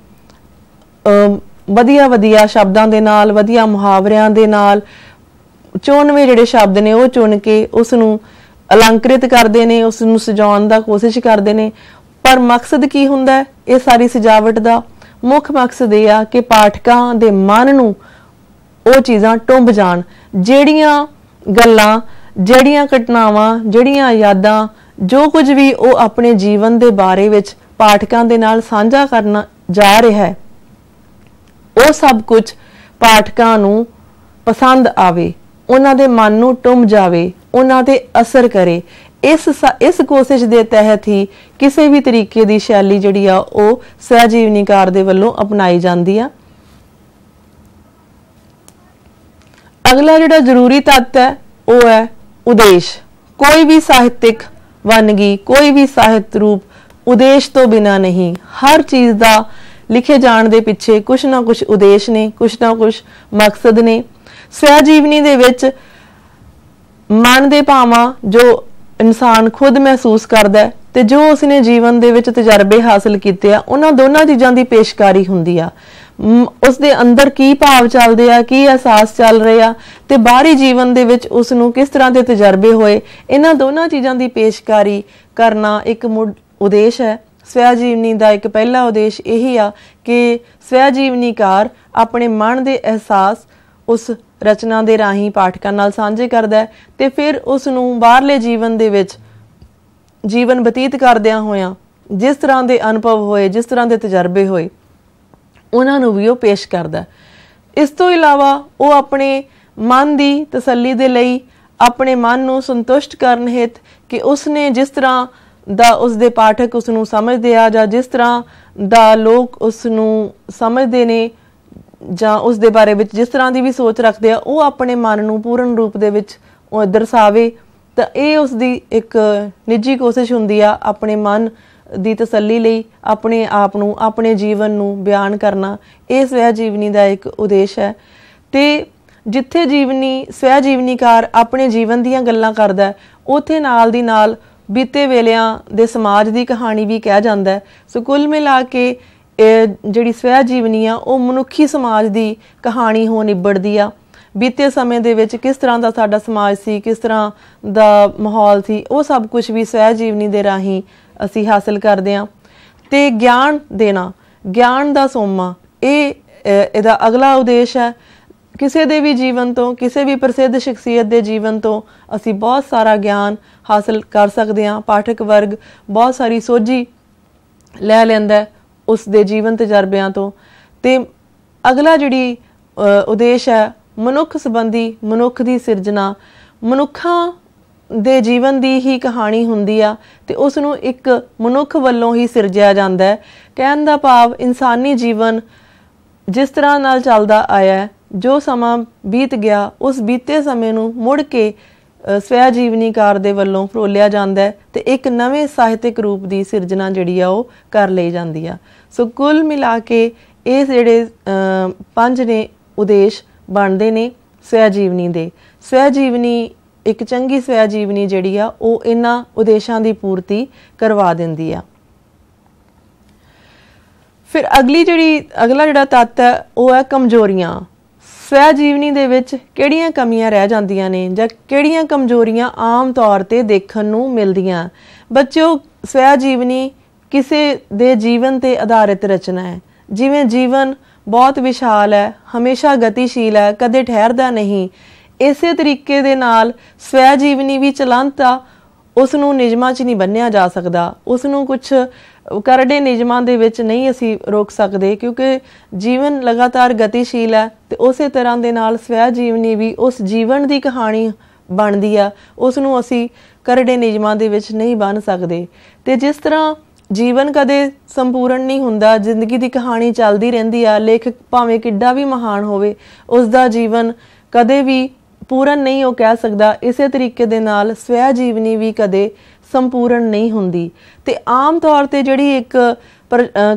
ਵਧੀਆ ਵਧੀਆ ਸ਼ਬਦਾਂ ਦੇ ਨਾਲ, ਵਧੀਆ ਮੁਹਾਵਰਿਆਂ ਦੇ ਨਾਲ, ਚੋਣਵੇਂ ਜਿਹੜੇ ਸ਼ਬਦ ਨੇ ਉਹ ਚੁਣ ਕੇ ਉਸ ਨੂੰ ਅਲੰਕ੍ਰਿਤ ਕਰਦੇ ਨੇ ਉਸ ਨੂੰ ਸਜਾਉਣ ਦਾ ਕੋਸ਼ਿਸ਼ ਕਰਦੇ ਨੇ। ਪਰ ਮਕਸਦ ਕੀ ਹੁੰਦਾ ਹੈ? ਇਹ ਸਾਰੀ ਸਜਾਵਟ ਦਾ ਮੁੱਖ ਮਕਸਦ ਇਹ ਆ ਕਿ ਪਾਠਕਾਂ ਦੇ ਮਨ ਨੂੰ ਉਹ ਚੀਜ਼ਾਂ ਟੁੰਬ ਜਾਣ, ਜਿਹੜੀਆਂ ਗੱਲਾਂ ਜਿਹੜੀਆਂ ਘਟਨਾਵਾਂ, ਜਿਹੜੀਆਂ ਯਾਦਾਂ, ਜੋ ਕੁਝ ਵੀ ਉਹ ਆਪਣੇ ਜੀਵਨ ਦੇ ਬਾਰੇ ਵਿੱਚ ਪਾਠਕਾਂ ਦੇ ਨਾਲ ਸਾਂਝਾ ਕਰਨਾ ਜਾ ਰਿਹਾ ਹੈ, ਉਹ ਸਭ ਕੁਝ ਪਾਠਕਾਂ ਨੂੰ ਪਸੰਦ ਆਵੇ, ਉਹਨਾਂ ਦੇ ਮਨ ਨੂੰ ਟੁੰਮ ਜਾਵੇ, ਉਹਨਾਂ ਤੇ ਅਸਰ ਕਰੇ। ਇਸ ਇਸ ਕੋਸ਼ਿਸ਼ ਦੇ ਤਹਿਤ ਹੀ ਕਿਸੇ ਵੀ ਤਰੀਕੇ ਦੀ ਸ਼ੈਲੀ ਜਿਹੜੀ ਆ, ਉਹ ਸਹਿਜੀਵਨੀਕਾਰ ਦੇ ਵੱਲੋਂ ਅਪਣਾਈ ਜਾਂਦੀ ਆ। ਅਗਲਾ ਜਿਹੜਾ ਜ਼ਰੂਰੀ ਤੱਤ ਹੈ, ਉਹ ਹੈ ਉਦੇਸ਼। ਕੋਈ ਵੀ ਸਾਹਿਤਿਕ ਵੰਨਗੀ, ਕੋਈ ਵੀ ਸਾਹਿਤ ਰੂਪ ਉਦੇਸ਼ ਤੋਂ ਬਿਨਾ ਨਹੀਂ। ਹਰ ਚੀਜ਼ ਦਾ ਲਿਖੇ ਜਾਣ ਦੇ ਪਿੱਛੇ ਕੁਝ ਨਾ ਕੁਝ ਉਦੇਸ਼ ਨੇ ਕੁਝ ਨਾ ਕੁਝ ਮਕਸਦ ਨੇ। ਸਵੈ ਜੀਵਨੀ ਦੇ ਵਿੱਚ ਮਨ ਦੇ ਭਾਵਾਂ ਜੋ ਇਨਸਾਨ ਖੁਦ ਮਹਿਸੂਸ ਕਰਦਾ ਹੈ ਤੇ ਜੋ ਉਸਨੇ ਜੀਵਨ ਦੇ ਵਿੱਚ ਤਜਰਬੇ ਹਾਸਲ ਕੀਤੇ ਆ, ਉਹਨਾਂ ਦੋਨਾਂ ਚੀਜ਼ਾਂ ਦੀ ਪੇਸ਼ਕਾਰੀ ਹੁੰਦੀ ਆ। ਉਸ ਦੇ ਅੰਦਰ ਕੀ ਭਾਵ ਚੱਲਦੇ ਆ, ਕੀ ਅਹਿਸਾਸ ਚੱਲ ਰਹੇ ਆ ਤੇ ਬਾਹਰੀ ਜੀਵਨ ਦੇ ਵਿੱਚ ਉਸ ਨੂੰ ਕਿਸ ਤਰ੍ਹਾਂ ਦੇ ਤਜਰਬੇ ਹੋਏ, ਇਹਨਾਂ ਦੋਨਾਂ ਚੀਜ਼ਾਂ ਦੀ ਪੇਸ਼ਕਾਰੀ ਕਰਨਾ ਇੱਕ ਉਦੇਸ਼ ਹੈ। ਸਵੈ ਜੀਵਨੀ ਦਾ ਇੱਕ ਪਹਿਲਾ ਉਦੇਸ਼ ਇਹੀ ਆ ਕਿ ਸਵੈ ਜੀਵਨੀਕਾਰ ਆਪਣੇ ਮਨ ਦੇ ਅਹਿਸਾਸ ਉਸ ਰਚਨਾ ਦੇ ਰਾਹੀਂ ਪਾਠਕਾਂ ਨਾਲ ਸਾਂਝੇ ਕਰਦਾ ਤੇ ਫਿਰ ਉਸ ਨੂੰ ਬਾਹਰਲੇ ਜੀਵਨ ਦੇ ਵਿੱਚ ਜੀਵਨ ਬਤੀਤ ਕਰਦਿਆਂ ਹੋਇਆਂ ਜਿਸ ਤਰ੍ਹਾਂ ਦੇ ਅਨੁਭਵ ਹੋਏ, ਜਿਸ ਤਰ੍ਹਾਂ ਦੇ ਤਜਰਬੇ ਹੋਏ ਉਹਨਾਂ ਨੂੰ ਵੀ ਉਹ ਪੇਸ਼ ਕਰਦਾ। ਇਸ ਤੋਂ ਇਲਾਵਾ ਉਹ ਆਪਣੇ ਮਨ ਦੀ ਤਸੱਲੀ ਦੇ ਲਈ ਆਪਣੇ ਮਨ ਨੂੰ ਸੰਤੁਸ਼ਟ ਕਰਨ ਹਿਤ ਕਿ ਉਸਨੇ ਜਿਸ ਤਰ੍ਹਾਂ ਦਾ ਉਸ ਦੇ ਪਾਠਕ ਉਸ ਨੂੰ ਸਮਝਦੇ ਆ ਜਾਂ ਜਿਸ ਤਰ੍ਹਾਂ ਦਾ ਲੋਕ ਉਸ ਨੂੰ ਸਮਝਦੇ ਨੇ ਜਾਂ ਉਸ ਦੇ ਬਾਰੇ ਵਿੱਚ ਜਿਸ ਤਰ੍ਹਾਂ ਦੀ ਵੀ ਸੋਚ ਰੱਖਦੇ ਆ, ਉਹ ਆਪਣੇ ਮਨ ਨੂੰ ਪੂਰਨ ਰੂਪ ਦੇ ਵਿੱਚ ਦਰਸਾਵੇ, ਤਾਂ ਇਹ ਉਸ ਦੀ ਇੱਕ ਨਿੱਜੀ ਕੋਸ਼ਿਸ਼ ਹੁੰਦੀ ਆ ਆਪਣੇ ਮਨ ਦੀ ਤਸੱਲੀ ਲਈ ਆਪਣੇ ਆਪ ਨੂੰ, ਆਪਣੇ ਜੀਵਨ ਨੂੰ ਬਿਆਨ ਕਰਨਾ, ਇਹ ਸਵੈ ਜੀਵਨੀ ਦਾ ਇੱਕ ਉਦੇਸ਼ ਹੈ। ਤੇ ਜਿੱਥੇ ਜੀਵਨੀ ਸਵੈ ਜੀਵਨੀਕਾਰ ਆਪਣੇ ਜੀਵਨ ਦੀਆਂ ਗੱਲਾਂ ਕਰਦਾ ਉਥੇ ਨਾਲ ਦੀ ਨਾਲ ਬੀਤੇ ਵੇਲਿਆਂ ਦੇ ਸਮਾਜ ਦੀ ਕਹਾਣੀ ਵੀ ਕਿਹਾ ਜਾਂਦਾ ਸੋ ਕੁੱਲ ਮਿਲਾ ਕੇ ਜਿਹੜੀ ਸਵੈ ਜੀਵਨੀ ਆ, ਉਹ ਮਨੁੱਖੀ ਸਮਾਜ ਦੀ ਕਹਾਣੀ ਹੋ ਨਿਬੜਦੀ ਆ। ਬੀਤੇ ਸਮੇਂ ਦੇ ਵਿੱਚ ਕਿਸ ਤਰ੍ਹਾਂ ਦਾ ਸਾਡਾ ਸਮਾਜ ਸੀ, ਕਿਸ ਤਰ੍ਹਾਂ ਦਾ ਮਾਹੌਲ ਸੀ, ਉਹ ਸਭ ਕੁਝ ਵੀ ਸਵੈ ਜੀਵਨੀ ਦੇ ਰਾਹੀਂ ਅਸੀਂ ਹਾਸਲ ਕਰਦੇ ਹਾਂ। ਤੇ ਗਿਆਨ ਦੇਣਾ, ਗਿਆਨ ਦਾ ਸੋਮਾ, ਇਹ ਇਹਦਾ ਅਗਲਾ ਉਦੇਸ਼ ਹੈ। ਕਿਸੇ ਦੇ ਵੀ ਜੀਵਨ ਤੋਂ, ਕਿਸੇ ਵੀ ਪ੍ਰਸਿੱਧ ਸ਼ਖਸੀਅਤ ਦੇ ਜੀਵਨ ਤੋਂ ਅਸੀਂ ਬਹੁਤ ਸਾਰਾ ਗਿਆਨ ਹਾਸਲ ਕਰ ਸਕਦੇ ਹਾਂ। ਪਾਠਕ ਵਰਗ ਬਹੁਤ ਸਾਰੀ ਸੋਝੀ ਲੈ ਲੈਂਦਾ ਉਸ ਦੇ ਜੀਵਨ ਤਜਰਬਿਆਂ ਤੋਂ। ਤੇ ਅਗਲਾ ਜਿਹੜੀ ਉਦੇਸ਼ ਹੈ, ਮਨੁੱਖ ਸੰਬੰਧੀ ਮਨੁੱਖ ਦੀ ਸਿਰਜਣਾ। ਮਨੁੱਖਾਂ ਦੇ ਜੀਵਨ ਦੀ ਹੀ ਕਹਾਣੀ ਹੁੰਦੀ ਆ ਤੇ ਉਸ ਨੂੰ ਇੱਕ ਮਨੁੱਖ ਵੱਲੋਂ ਹੀ ਸਿਰਜਿਆ ਜਾਂਦਾ ਹੈ। ਕਹਿਣ ਦਾ ਭਾਵ ਇਨਸਾਨੀ ਜੀਵਨ ਜਿਸ ਤਰ੍ਹਾਂ ਨਾਲ ਚੱਲਦਾ ਆਇਆ ਹੈ, ਜੋ ਸਮਾਂ ਬੀਤ ਗਿਆ, ਉਸ ਬੀਤੇ ਸਮੇਂ ਨੂੰ ਮੁੜ ਕੇ ਸਵੈ ਜੀਵਨੀਕਾਰ ਦੇ ਵੱਲੋਂ ਫਰੋਲਿਆ ਜਾਂਦਾ ਹੈ ਤੇ ਇੱਕ ਨਵੇਂ ਸਾਹਿਤਿਕ ਰੂਪ ਦੀ ਸਿਰਜਣਾ ਜਿਹੜੀ ਆ ਉਹ ਕਰ ਲਈ ਜਾਂਦੀ ਆ। ਸੋ ਕੁੱਲ ਮਿਲਾ ਕੇ ਇਹ ਜਿਹੜੇ ਪੰਜ ਨੇ ਉਦੇਸ਼ ਬਣਦੇ ਨੇ ਸਵੈ ਜੀਵਨੀ ਦੇ। ਸਵੈ ਜੀਵਨੀ ਇੱਕ ਚੰਗੀ ਸਵੈ ਜੀਵਨੀ ਜਿਹੜੀ ਆ, ਉਹ ਇਹਨਾਂ ਉਦੇਸ਼ਾਂ ਦੀ ਪੂਰਤੀ ਕਰਵਾ ਦਿੰਦੀ ਆ। ਫਿਰ ਅਗਲੀ ਜਿਹੜੀ, ਅਗਲਾ ਜਿਹੜਾ ਤੱਤ ਹੈ, ਉਹ ਹੈ ਕਮਜ਼ੋਰੀਆਂ। ਸਵੈ ਜੀਵਨੀ ਦੇ ਵਿੱਚ ਕਿਹੜੀਆਂ ਕਮੀਆਂ ਰਹਿ ਜਾਂਦੀਆਂ ਨੇ ਜਾਂ ਕਿਹੜੀਆਂ ਕਮਜ਼ੋਰੀਆਂ ਆਮ ਤੌਰ ਤੇ ਦੇਖਣ ਨੂੰ ਮਿਲਦੀਆਂ? ਬੱਚਿਓ, ਸਵੈ ਜੀਵਨੀ ਕਿਸੇ ਦੇ ਜੀਵਨ ਤੇ ਆਧਾਰਿਤ ਰਚਨਾ ਹੈ। ਜਿਵੇਂ ਜੀਵਨ ਬਹੁਤ ਵਿਸ਼ਾਲ ਹੈ, ਹਮੇਸ਼ਾ ਗਤੀਸ਼ੀਲ ਹੈ, ਕਦੇ ਠਹਿਰਦਾ ਨਹੀਂ। ਇਸੇ ਤਰੀਕੇ ਦੇ ਨਾਲ ਸਵੈ ਜੀਵਨੀ ਵੀ ਚਲੰਤ ਆ ਉਸ ਨੂੰ ਨਿਯਮਾਂ 'ਚ ਨਹੀਂ ਬੰਨਿਆ ਜਾ ਸਕਦਾ। ਉਸ ਨੂੰ ਕੁਝ ਕਰੜੇ ਨਿਯਮਾਂ ਦੇ ਵਿੱਚ ਨਹੀਂ ਅਸੀਂ ਰੋਕ ਸਕਦੇ, ਕਿਉਂਕਿ ਜੀਵਨ ਲਗਾਤਾਰ ਗਤੀਸ਼ੀਲ ਹੈ ਤੇ ਉਸੇ ਤਰ੍ਹਾਂ ਦੇ ਨਾਲ ਸਵੈ ਜੀਵਨੀ ਵੀ ਉਸ ਜੀਵਨ ਦੀ ਕਹਾਣੀ ਬਣਦੀ ਆ। ਉਸ ਨੂੰ ਅਸੀਂ ਕਰੜੇ ਨਿਯਮਾਂ ਦੇ ਵਿੱਚ ਨਹੀਂ ਬਣ ਸਕਦੇ। ਤੇ ਜਿਸ ਤਰ੍ਹਾਂ ਜੀਵਨ ਕਦੇ ਸੰਪੂਰਨ ਨਹੀਂ ਹੁੰਦਾ, ਜ਼ਿੰਦਗੀ ਦੀ ਕਹਾਣੀ ਚੱਲਦੀ ਰਹਿੰਦੀ ਆ, ਲੇਖਕ ਭਾਵੇਂ ਕਿੱਡਾ ਵੀ ਮਹਾਨ ਹੋਵੇ ਉਸ ਦਾ ਜੀਵਨ ਕਦੇ ਵੀ ਪੂਰਨ ਨਹੀਂ ਉਹ ਕਹਿ ਸਕਦਾ, ਇਸੇ ਤਰੀਕੇ ਦੇ ਨਾਲ ਸਵੈ ਜੀਵਨੀ ਵੀ ਕਦੇ ਸੰਪੂਰਨ ਨਹੀਂ ਹੁੰਦੀ। ਤੇ ਆਮ ਤੌਰ ਤੇ ਜਿਹੜੀ ਇੱਕ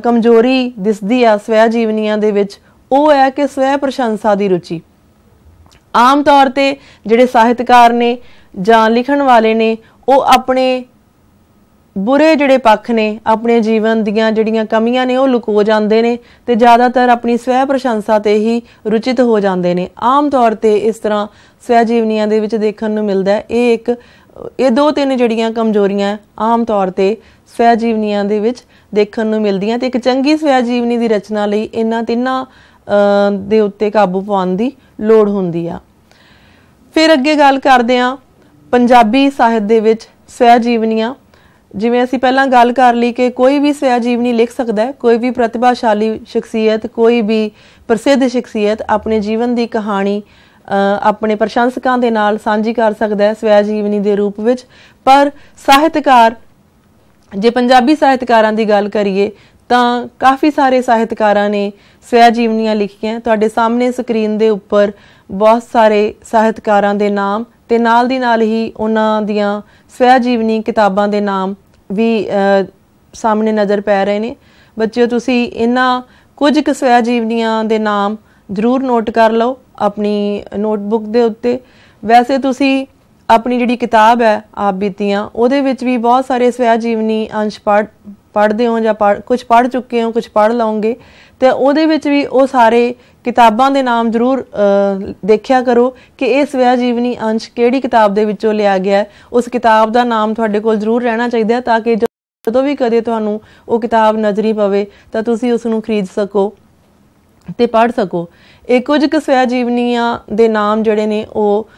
ਕਮਜ਼ੋਰੀ ਦਿਸਦੀ ਆ ਸਵੈ ਜੀਵਨੀਆਂ ਦੇ ਵਿੱਚ, ਉਹ ਹੈ ਕਿ ਸਵੈ ਪ੍ਰਸ਼ੰਸਾ ਦੀ ਰੁਚੀ। ਆਮ ਤੌਰ ਤੇ ਜਿਹੜੇ ਸਾਹਿਤਕਾਰ ਨੇ ਜਾਂ ਲਿਖਣ ਵਾਲੇ ਨੇ, ਉਹ ਆਪਣੇ ਬੁਰੇ ਜਿਹੜੇ ਪੱਖ ਨੇ, ਆਪਣੇ ਜੀਵਨ ਦੀਆਂ ਜਿਹੜੀਆਂ ਕਮੀਆਂ ਨੇ, ਉਹ ਲੁਕੋ ਜਾਂਦੇ ਨੇ ਤੇ ਜ਼ਿਆਦਾਤਰ ਆਪਣੀ ਸਵੈ ਪ੍ਰਸ਼ੰਸਾ ਤੇ ਹੀ ਰੁਚਿਤ ਹੋ ਜਾਂਦੇ ਨੇ। ਆਮ ਤੌਰ ਤੇ ਇਸ ਤਰ੍ਹਾਂ ਸਵੈ ਜੀਵਨੀਆਂ ਦੇ ਵਿੱਚ ਦੇਖਣ ਨੂੰ ਮਿਲਦਾ ਹੈ, ਇਹ ਇੱਕ, ਇਹ ਦੋ ਤਿੰਨ ਜਿਹੜੀਆਂ ਕਮਜ਼ੋਰੀਆਂ ਆਮ ਤੌਰ ਤੇ ਸਵੈ ਜੀਵਨੀਆਂ ਦੇ ਵਿੱਚ ਦੇਖਣ ਨੂੰ ਮਿਲਦੀਆਂ ਤੇ ਇੱਕ ਚੰਗੀ ਸਵੈ ਜੀਵਨੀ ਦੀ ਰਚਨਾ ਲਈ ਇਹਨਾਂ ਤਿੰਨਾਂ ਦੇ ਉੱਤੇ ਕਾਬੂ ਪਾਉਣ ਦੀ ਲੋੜ ਹੁੰਦੀ ਆ। ਫਿਰ ਅੱਗੇ ਗੱਲ ਕਰਦੇ ਆ ਪੰਜਾਬੀ ਸਾਹਿਤ ਦੇ ਵਿੱਚ ਸਵੈ ਜੀਵਨੀਆਂ ਜਿਵੇਂ ਅਸੀਂ ਪਹਿਲਾਂ ਗੱਲ ਕਰ ਲਈ ਕਿ ਕੋਈ ਵੀ ਸਵੈ ਜੀਵਨੀ ਲਿਖ ਸਕਦਾ ਹੈ, ਕੋਈ ਵੀ ਪ੍ਰਤਿਭਾਸ਼ਾਲੀ ਸ਼ਖਸੀਅਤ, ਕੋਈ ਵੀ ਪ੍ਰਸਿੱਧ ਸ਼ਖਸੀਅਤ ਆਪਣੇ ਜੀਵਨ ਦੀ ਕਹਾਣੀ ਆਪਣੇ ਪ੍ਰਸ਼ੰਸਕਾਂ ਦੇ ਨਾਲ ਸਾਂਝੀ ਕਰ ਸਕਦਾ ਹੈ ਸਵੈ ਜੀਵਨੀ ਦੇ ਰੂਪ ਵਿੱਚ। ਪਰ ਸਾਹਿਤਕਾਰ, ਜੇ ਪੰਜਾਬੀ ਸਾਹਿਤਕਾਰਾਂ ਦੀ ਗੱਲ ਕਰੀਏ, ਤਾਂ ਕਾਫੀ ਸਾਰੇ ਸਾਹਿਤਕਾਰਾਂ ਨੇ ਸਵੈ ਜੀਵਨੀਆਂ ਲਿਖੀਆਂ। ਤੁਹਾਡੇ ਸਾਹਮਣੇ ਸਕਰੀਨ ਦੇ ਉੱਪਰ ਬਹੁਤ ਸਾਰੇ ਸਾਹਿਤਕਾਰਾਂ ਦੇ ਨਾਮ ਤੇ ਨਾਲ ਦੀ ਨਾਲ ਹੀ ਉਹਨਾਂ ਦੀਆਂ ਸਵੈ ਜੀਵਨੀ ਕਿਤਾਬਾਂ ਦੇ ਨਾਮ ਵੀ ਸਾਹਮਣੇ ਨਜ਼ਰ ਪੈ ਰਹੇ ਨੇ। ਬੱਚਿਓ, ਤੁਸੀਂ ਇਹਨਾਂ ਕੁਝ ਕੁ ਸਵੈ ਜੀਵਨੀਆਂ ਦੇ ਨਾਮ ਜ਼ਰੂਰ ਨੋਟ ਕਰ ਲਓ ਆਪਣੀ ਨੋਟਬੁੱਕ ਦੇ ਉੱਤੇ। ਵੈਸੇ ਤੁਸੀਂ ਆਪਣੀ ਜਿਹੜੀ ਕਿਤਾਬ ਹੈ ਆਪ ਬੀਤੀਆਂ, ਉਹਦੇ ਵਿੱਚ ਵੀ ਬਹੁਤ ਸਾਰੇ ਸਵੈ ਜੀਵਨੀ ਅੰਸ਼ ਪੜ੍ਹ ਪੜ੍ਹਦੇ ਹੋ ਜਾਂ ਕੁਝ ਪੜ੍ਹ ਚੁੱਕੇ ਹੋ ਕੁਝ ਪੜ੍ਹ ਲਓਗੇ, ਤੇ ਉਹਦੇ ਵਿੱਚ ਵੀ ਉਹ ਸਾਰੇ ਕਿਤਾਬਾਂ ਦੇ ਨਾਮ ਜ਼ਰੂਰ ਦੇਖਿਆ ਕਰੋ ਕਿ ਇਹ ਸਵੈ ਜੀਵਨੀ ਅੰਸ਼ ਕਿਹੜੀ ਕਿਤਾਬ ਦੇ ਵਿੱਚੋਂ ਲਿਆ ਗਿਆ ਹੈ। ਉਸ ਕਿਤਾਬ ਦਾ ਨਾਮ ਤੁਹਾਡੇ ਕੋਲ ਜ਼ਰੂਰ ਰਹਿਣਾ ਚਾਹੀਦਾ ਤਾਂ ਕਿ ਜਦੋਂ ਵੀ ਕਦੇ ਤੁਹਾਨੂੰ ਉਹ ਕਿਤਾਬ ਨਜ਼ਰੀ ਪਵੇ, ਤਾਂ ਤੁਸੀਂ ਉਸ ਨੂੰ ਖਰੀਦ ਸਕੋ ਤੇ ਪੜ੍ਹ ਸਕੋ। ਇਹ ਕੁਝ ਕੁ ਸਵੈ ਜੀਵਨੀਆਂ ਦੇ ਨਾਮ ਜਿਹੜੇ ਨੇ ਉਹ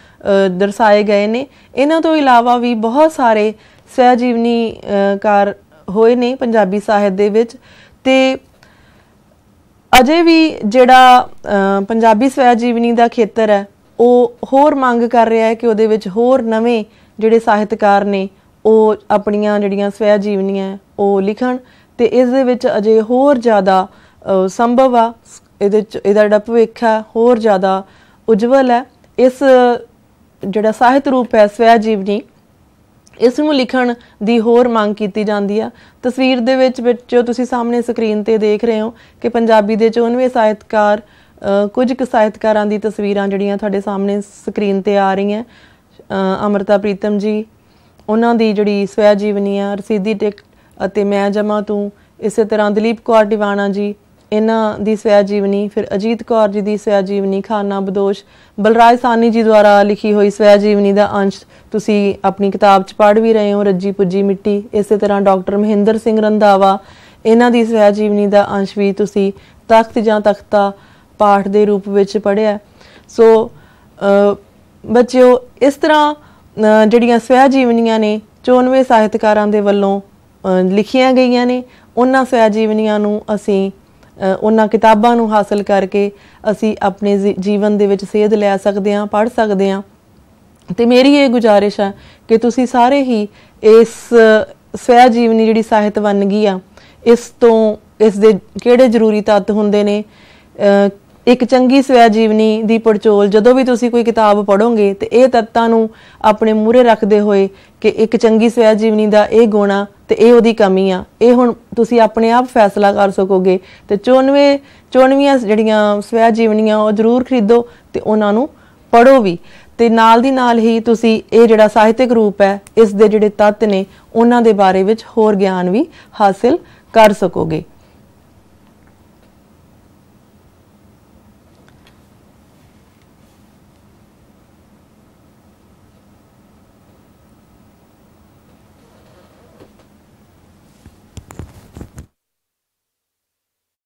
ਦਰਸਾਏ ਗਏ ਨੇ। ਇਹਨਾਂ ਤੋਂ ਇਲਾਵਾ ਵੀ ਬਹੁਤ ਸਾਰੇ ਸਵੈ ਜੀਵਨੀ ਕਾਰ ਹੋਏ ਨੇ ਪੰਜਾਬੀ ਸਾਹਿਤ ਦੇ ਵਿੱਚ ਤੇ ਅਜੇ ਵੀ ਜਿਹੜਾ ਪੰਜਾਬੀ ਸਵੈ ਜੀਵਨੀ ਦਾ ਖੇਤਰ ਹੈ, ਉਹ ਹੋਰ ਮੰਗ ਕਰ ਰਿਹਾ ਹੈ ਕਿ ਉਹਦੇ ਵਿੱਚ ਹੋਰ ਨਵੇਂ ਜਿਹੜੇ ਸਾਹਿਤਕਾਰ ਨੇ, ਉਹ ਆਪਣੀਆਂ ਜਿਹੜੀਆਂ ਸਵੈ ਜੀਵਨੀਆਂ ਉਹ ਲਿਖਣ ਤੇ ਇਸ ਦੇ ਵਿੱਚ ਅਜੇ ਹੋਰ ਜ਼ਿਆਦਾ ਸੰਭਵ ਆ। ਇਹਦੇ ਚ, ਇਹਦਾ ਜਿਹੜਾ ਭਵਿੱਖ ਹੈ, ਹੋਰ ਜ਼ਿਆਦਾ ਉਜਵਲ ਹੈ। ਇਸ ਜਿਹੜਾ ਸਾਹਿਤ ਰੂਪ ਹੈ ਸਵੈ ਜੀਵਨੀ ਇਸ ਨੂੰ ਲਿਖਣ ਦੀ ਹੋਰ ਮੰਗ ਕੀਤੀ ਜਾਂਦੀ ਆ। ਤਸਵੀਰ ਦੇ ਵਿੱਚ ਜੋ ਤੁਸੀਂ ਸਾਹਮਣੇ ਸਕਰੀਨ ਤੇ ਦੇਖ ਰਹੇ ਹੋ ਕਿ ਪੰਜਾਬੀ ਦੇ 94 ਸਾਹਿਤਕਾਰ ਕੁਝ ਕੁ ਸਾਹਿਤਕਾਰਾਂ ਦੀ ਤਸਵੀਰਾਂ ਜਿਹੜੀਆਂ ਤੁਹਾਡੇ ਸਾਹਮਣੇ ਸਕਰੀਨ ਤੇ ਆ ਰਹੀਆਂ। ਅਮਰਤਾ ਪ੍ਰੀਤਮ ਜੀ, ਉਹਨਾਂ ਦੀ ਜਿਹੜੀ ਸਵੈ ਜੀਵਨੀ ਆ, ਰਸੀਦੀ ਟਿਕ, ਅਤੇ ਮੈਂ ਜਮਾ ਤੂੰ, ਇਸੇ ਤਰ੍ਹਾਂ ਦਲੀਪ ਕੌਰ ਦੀਵਾਨਾ ਜੀ ਇਹਨਾਂ ਦੀ ਸਵੈ ਜੀਵਨੀ, ਫਿਰ ਅਜੀਤ ਕੌਰ ਜੀ ਦੀ ਸਵੈ ਜੀਵਨੀ, ਖਾਨਾ ਬਦੋਸ਼, ਬਲਰਾਜ ਸਾਨੀ ਜੀ ਦੁਆਰਾ ਲਿਖੀ ਹੋਈ ਸਵੈ ਜੀਵਨੀ ਦਾ ਅੰਸ਼ ਤੁਸੀਂ ਆਪਣੀ ਕਿਤਾਬ 'ਚ ਪੜ੍ਹ ਵੀ ਰਹੇ ਹੋ, ਰੱਜੀ ਪੁੱਜੀ ਮਿੱਟੀ, ਇਸੇ ਤਰ੍ਹਾਂ ਡਾਕਟਰ ਮਹਿੰਦਰ ਸਿੰਘ ਰੰਧਾਵਾ, ਇਹਨਾਂ ਦੀ ਸਵੈ ਜੀਵਨੀ ਦਾ ਅੰਸ਼ ਵੀ ਤੁਸੀਂ ਤਖਤ ਜਾਂ ਤਖਤਾ ਪਾਠ ਦੇ ਰੂਪ ਵਿੱਚ ਪੜ੍ਹਿਆ ਸੋ ਬੱਚਿਓ, ਇਸ ਤਰ੍ਹਾਂ ਜਿਹੜੀਆਂ ਸਵੈ ਜੀਵਨੀਆਂ ਨੇ 94 ਸਾਹਿਤਕਾਰਾਂ ਦੇ ਵੱਲੋਂ ਲਿਖੀਆਂ ਗਈਆਂ ਨੇ, ਉਹਨਾਂ ਸਵੈ ਜੀਵਨੀਆਂ ਨੂੰ ਅਸੀਂ ਉਹਨਾਂ ਕਿਤਾਬਾਂ ਨੂੰ ਹਾਸਲ ਕਰਕੇ ਅਸੀਂ ਆਪਣੇ ਜੀਵਨ ਦੇ ਵਿੱਚ ਸੇਧ ਲੈ ਸਕਦੇ ਹਾਂ, ਪੜ੍ਹ ਸਕਦੇ ਹਾਂ। ਤੇ ਮੇਰੀ ਇਹ ਗੁਜ਼ਾਰਿਸ਼ ਆ ਕਿ ਤੁਸੀਂ ਸਾਰੇ ਹੀ ਇਸ ਸਵੈ ਜੀਵਨੀ ਜਿਹੜੀ ਸਾਹਿਤ ਵੰਨਗੀ ਆ, ਇਸ ਤੋਂ ਇਸ ਦੇ ਕਿਹੜੇ ਜ਼ਰੂਰੀ ਤੱਤ ਹੁੰਦੇ ਨੇ? ਇੱਕ ਚੰਗੀ ਸਵੈ ਜੀਵਨੀ ਦੀ ਪੜਚੋਲ, ਜਦੋਂ ਵੀ ਤੁਸੀਂ ਕੋਈ ਕਿਤਾਬ ਪੜੋਗੇ ਤੇ ਇਹ ਤੱਤਾਂ ਨੂੰ ਆਪਣੇ ਮੂਹਰੇ ਰੱਖਦੇ ਹੋਏ ਕਿ ਇੱਕ ਚੰਗੀ ਸਵੈ ਜੀਵਨੀ ਦਾ ਇਹ ਗੁਣਾ ਤੇ ਇਹ ਉਹਦੀ ਕਮੀ ਆ। ਇਹ ਹੁਣ ਤੁਸੀਂ ਆਪਣੇ ਆਪ ਫੈਸਲਾ ਕਰ ਸਕੋਗੇ ਤੇ 94 94 ਜਿਹੜੀਆਂ ਸਵੈ ਜੀਵਨੀਆਂ ਉਹ ਜ਼ਰੂਰ ਖਰੀਦੋ ਤੇ ਉਹਨਾਂ ਨੂੰ ਪੜੋ ਵੀ। ਤੇ ਨਾਲ ਦੀ ਨਾਲ ਹੀ ਤੁਸੀਂ ਇਹ ਜਿਹੜਾ ਸਾਹਿਤਿਕ ਰੂਪ ਹੈ, ਇਸ ਦੇ ਜਿਹੜੇ ਤੱਤ ਨੇ, ਉਹਨਾਂ ਦੇ ਬਾਰੇ ਵਿੱਚ ਹੋਰ ਗਿਆਨ ਵੀ ਹਾਸਲ ਕਰ ਸਕੋਗੇ।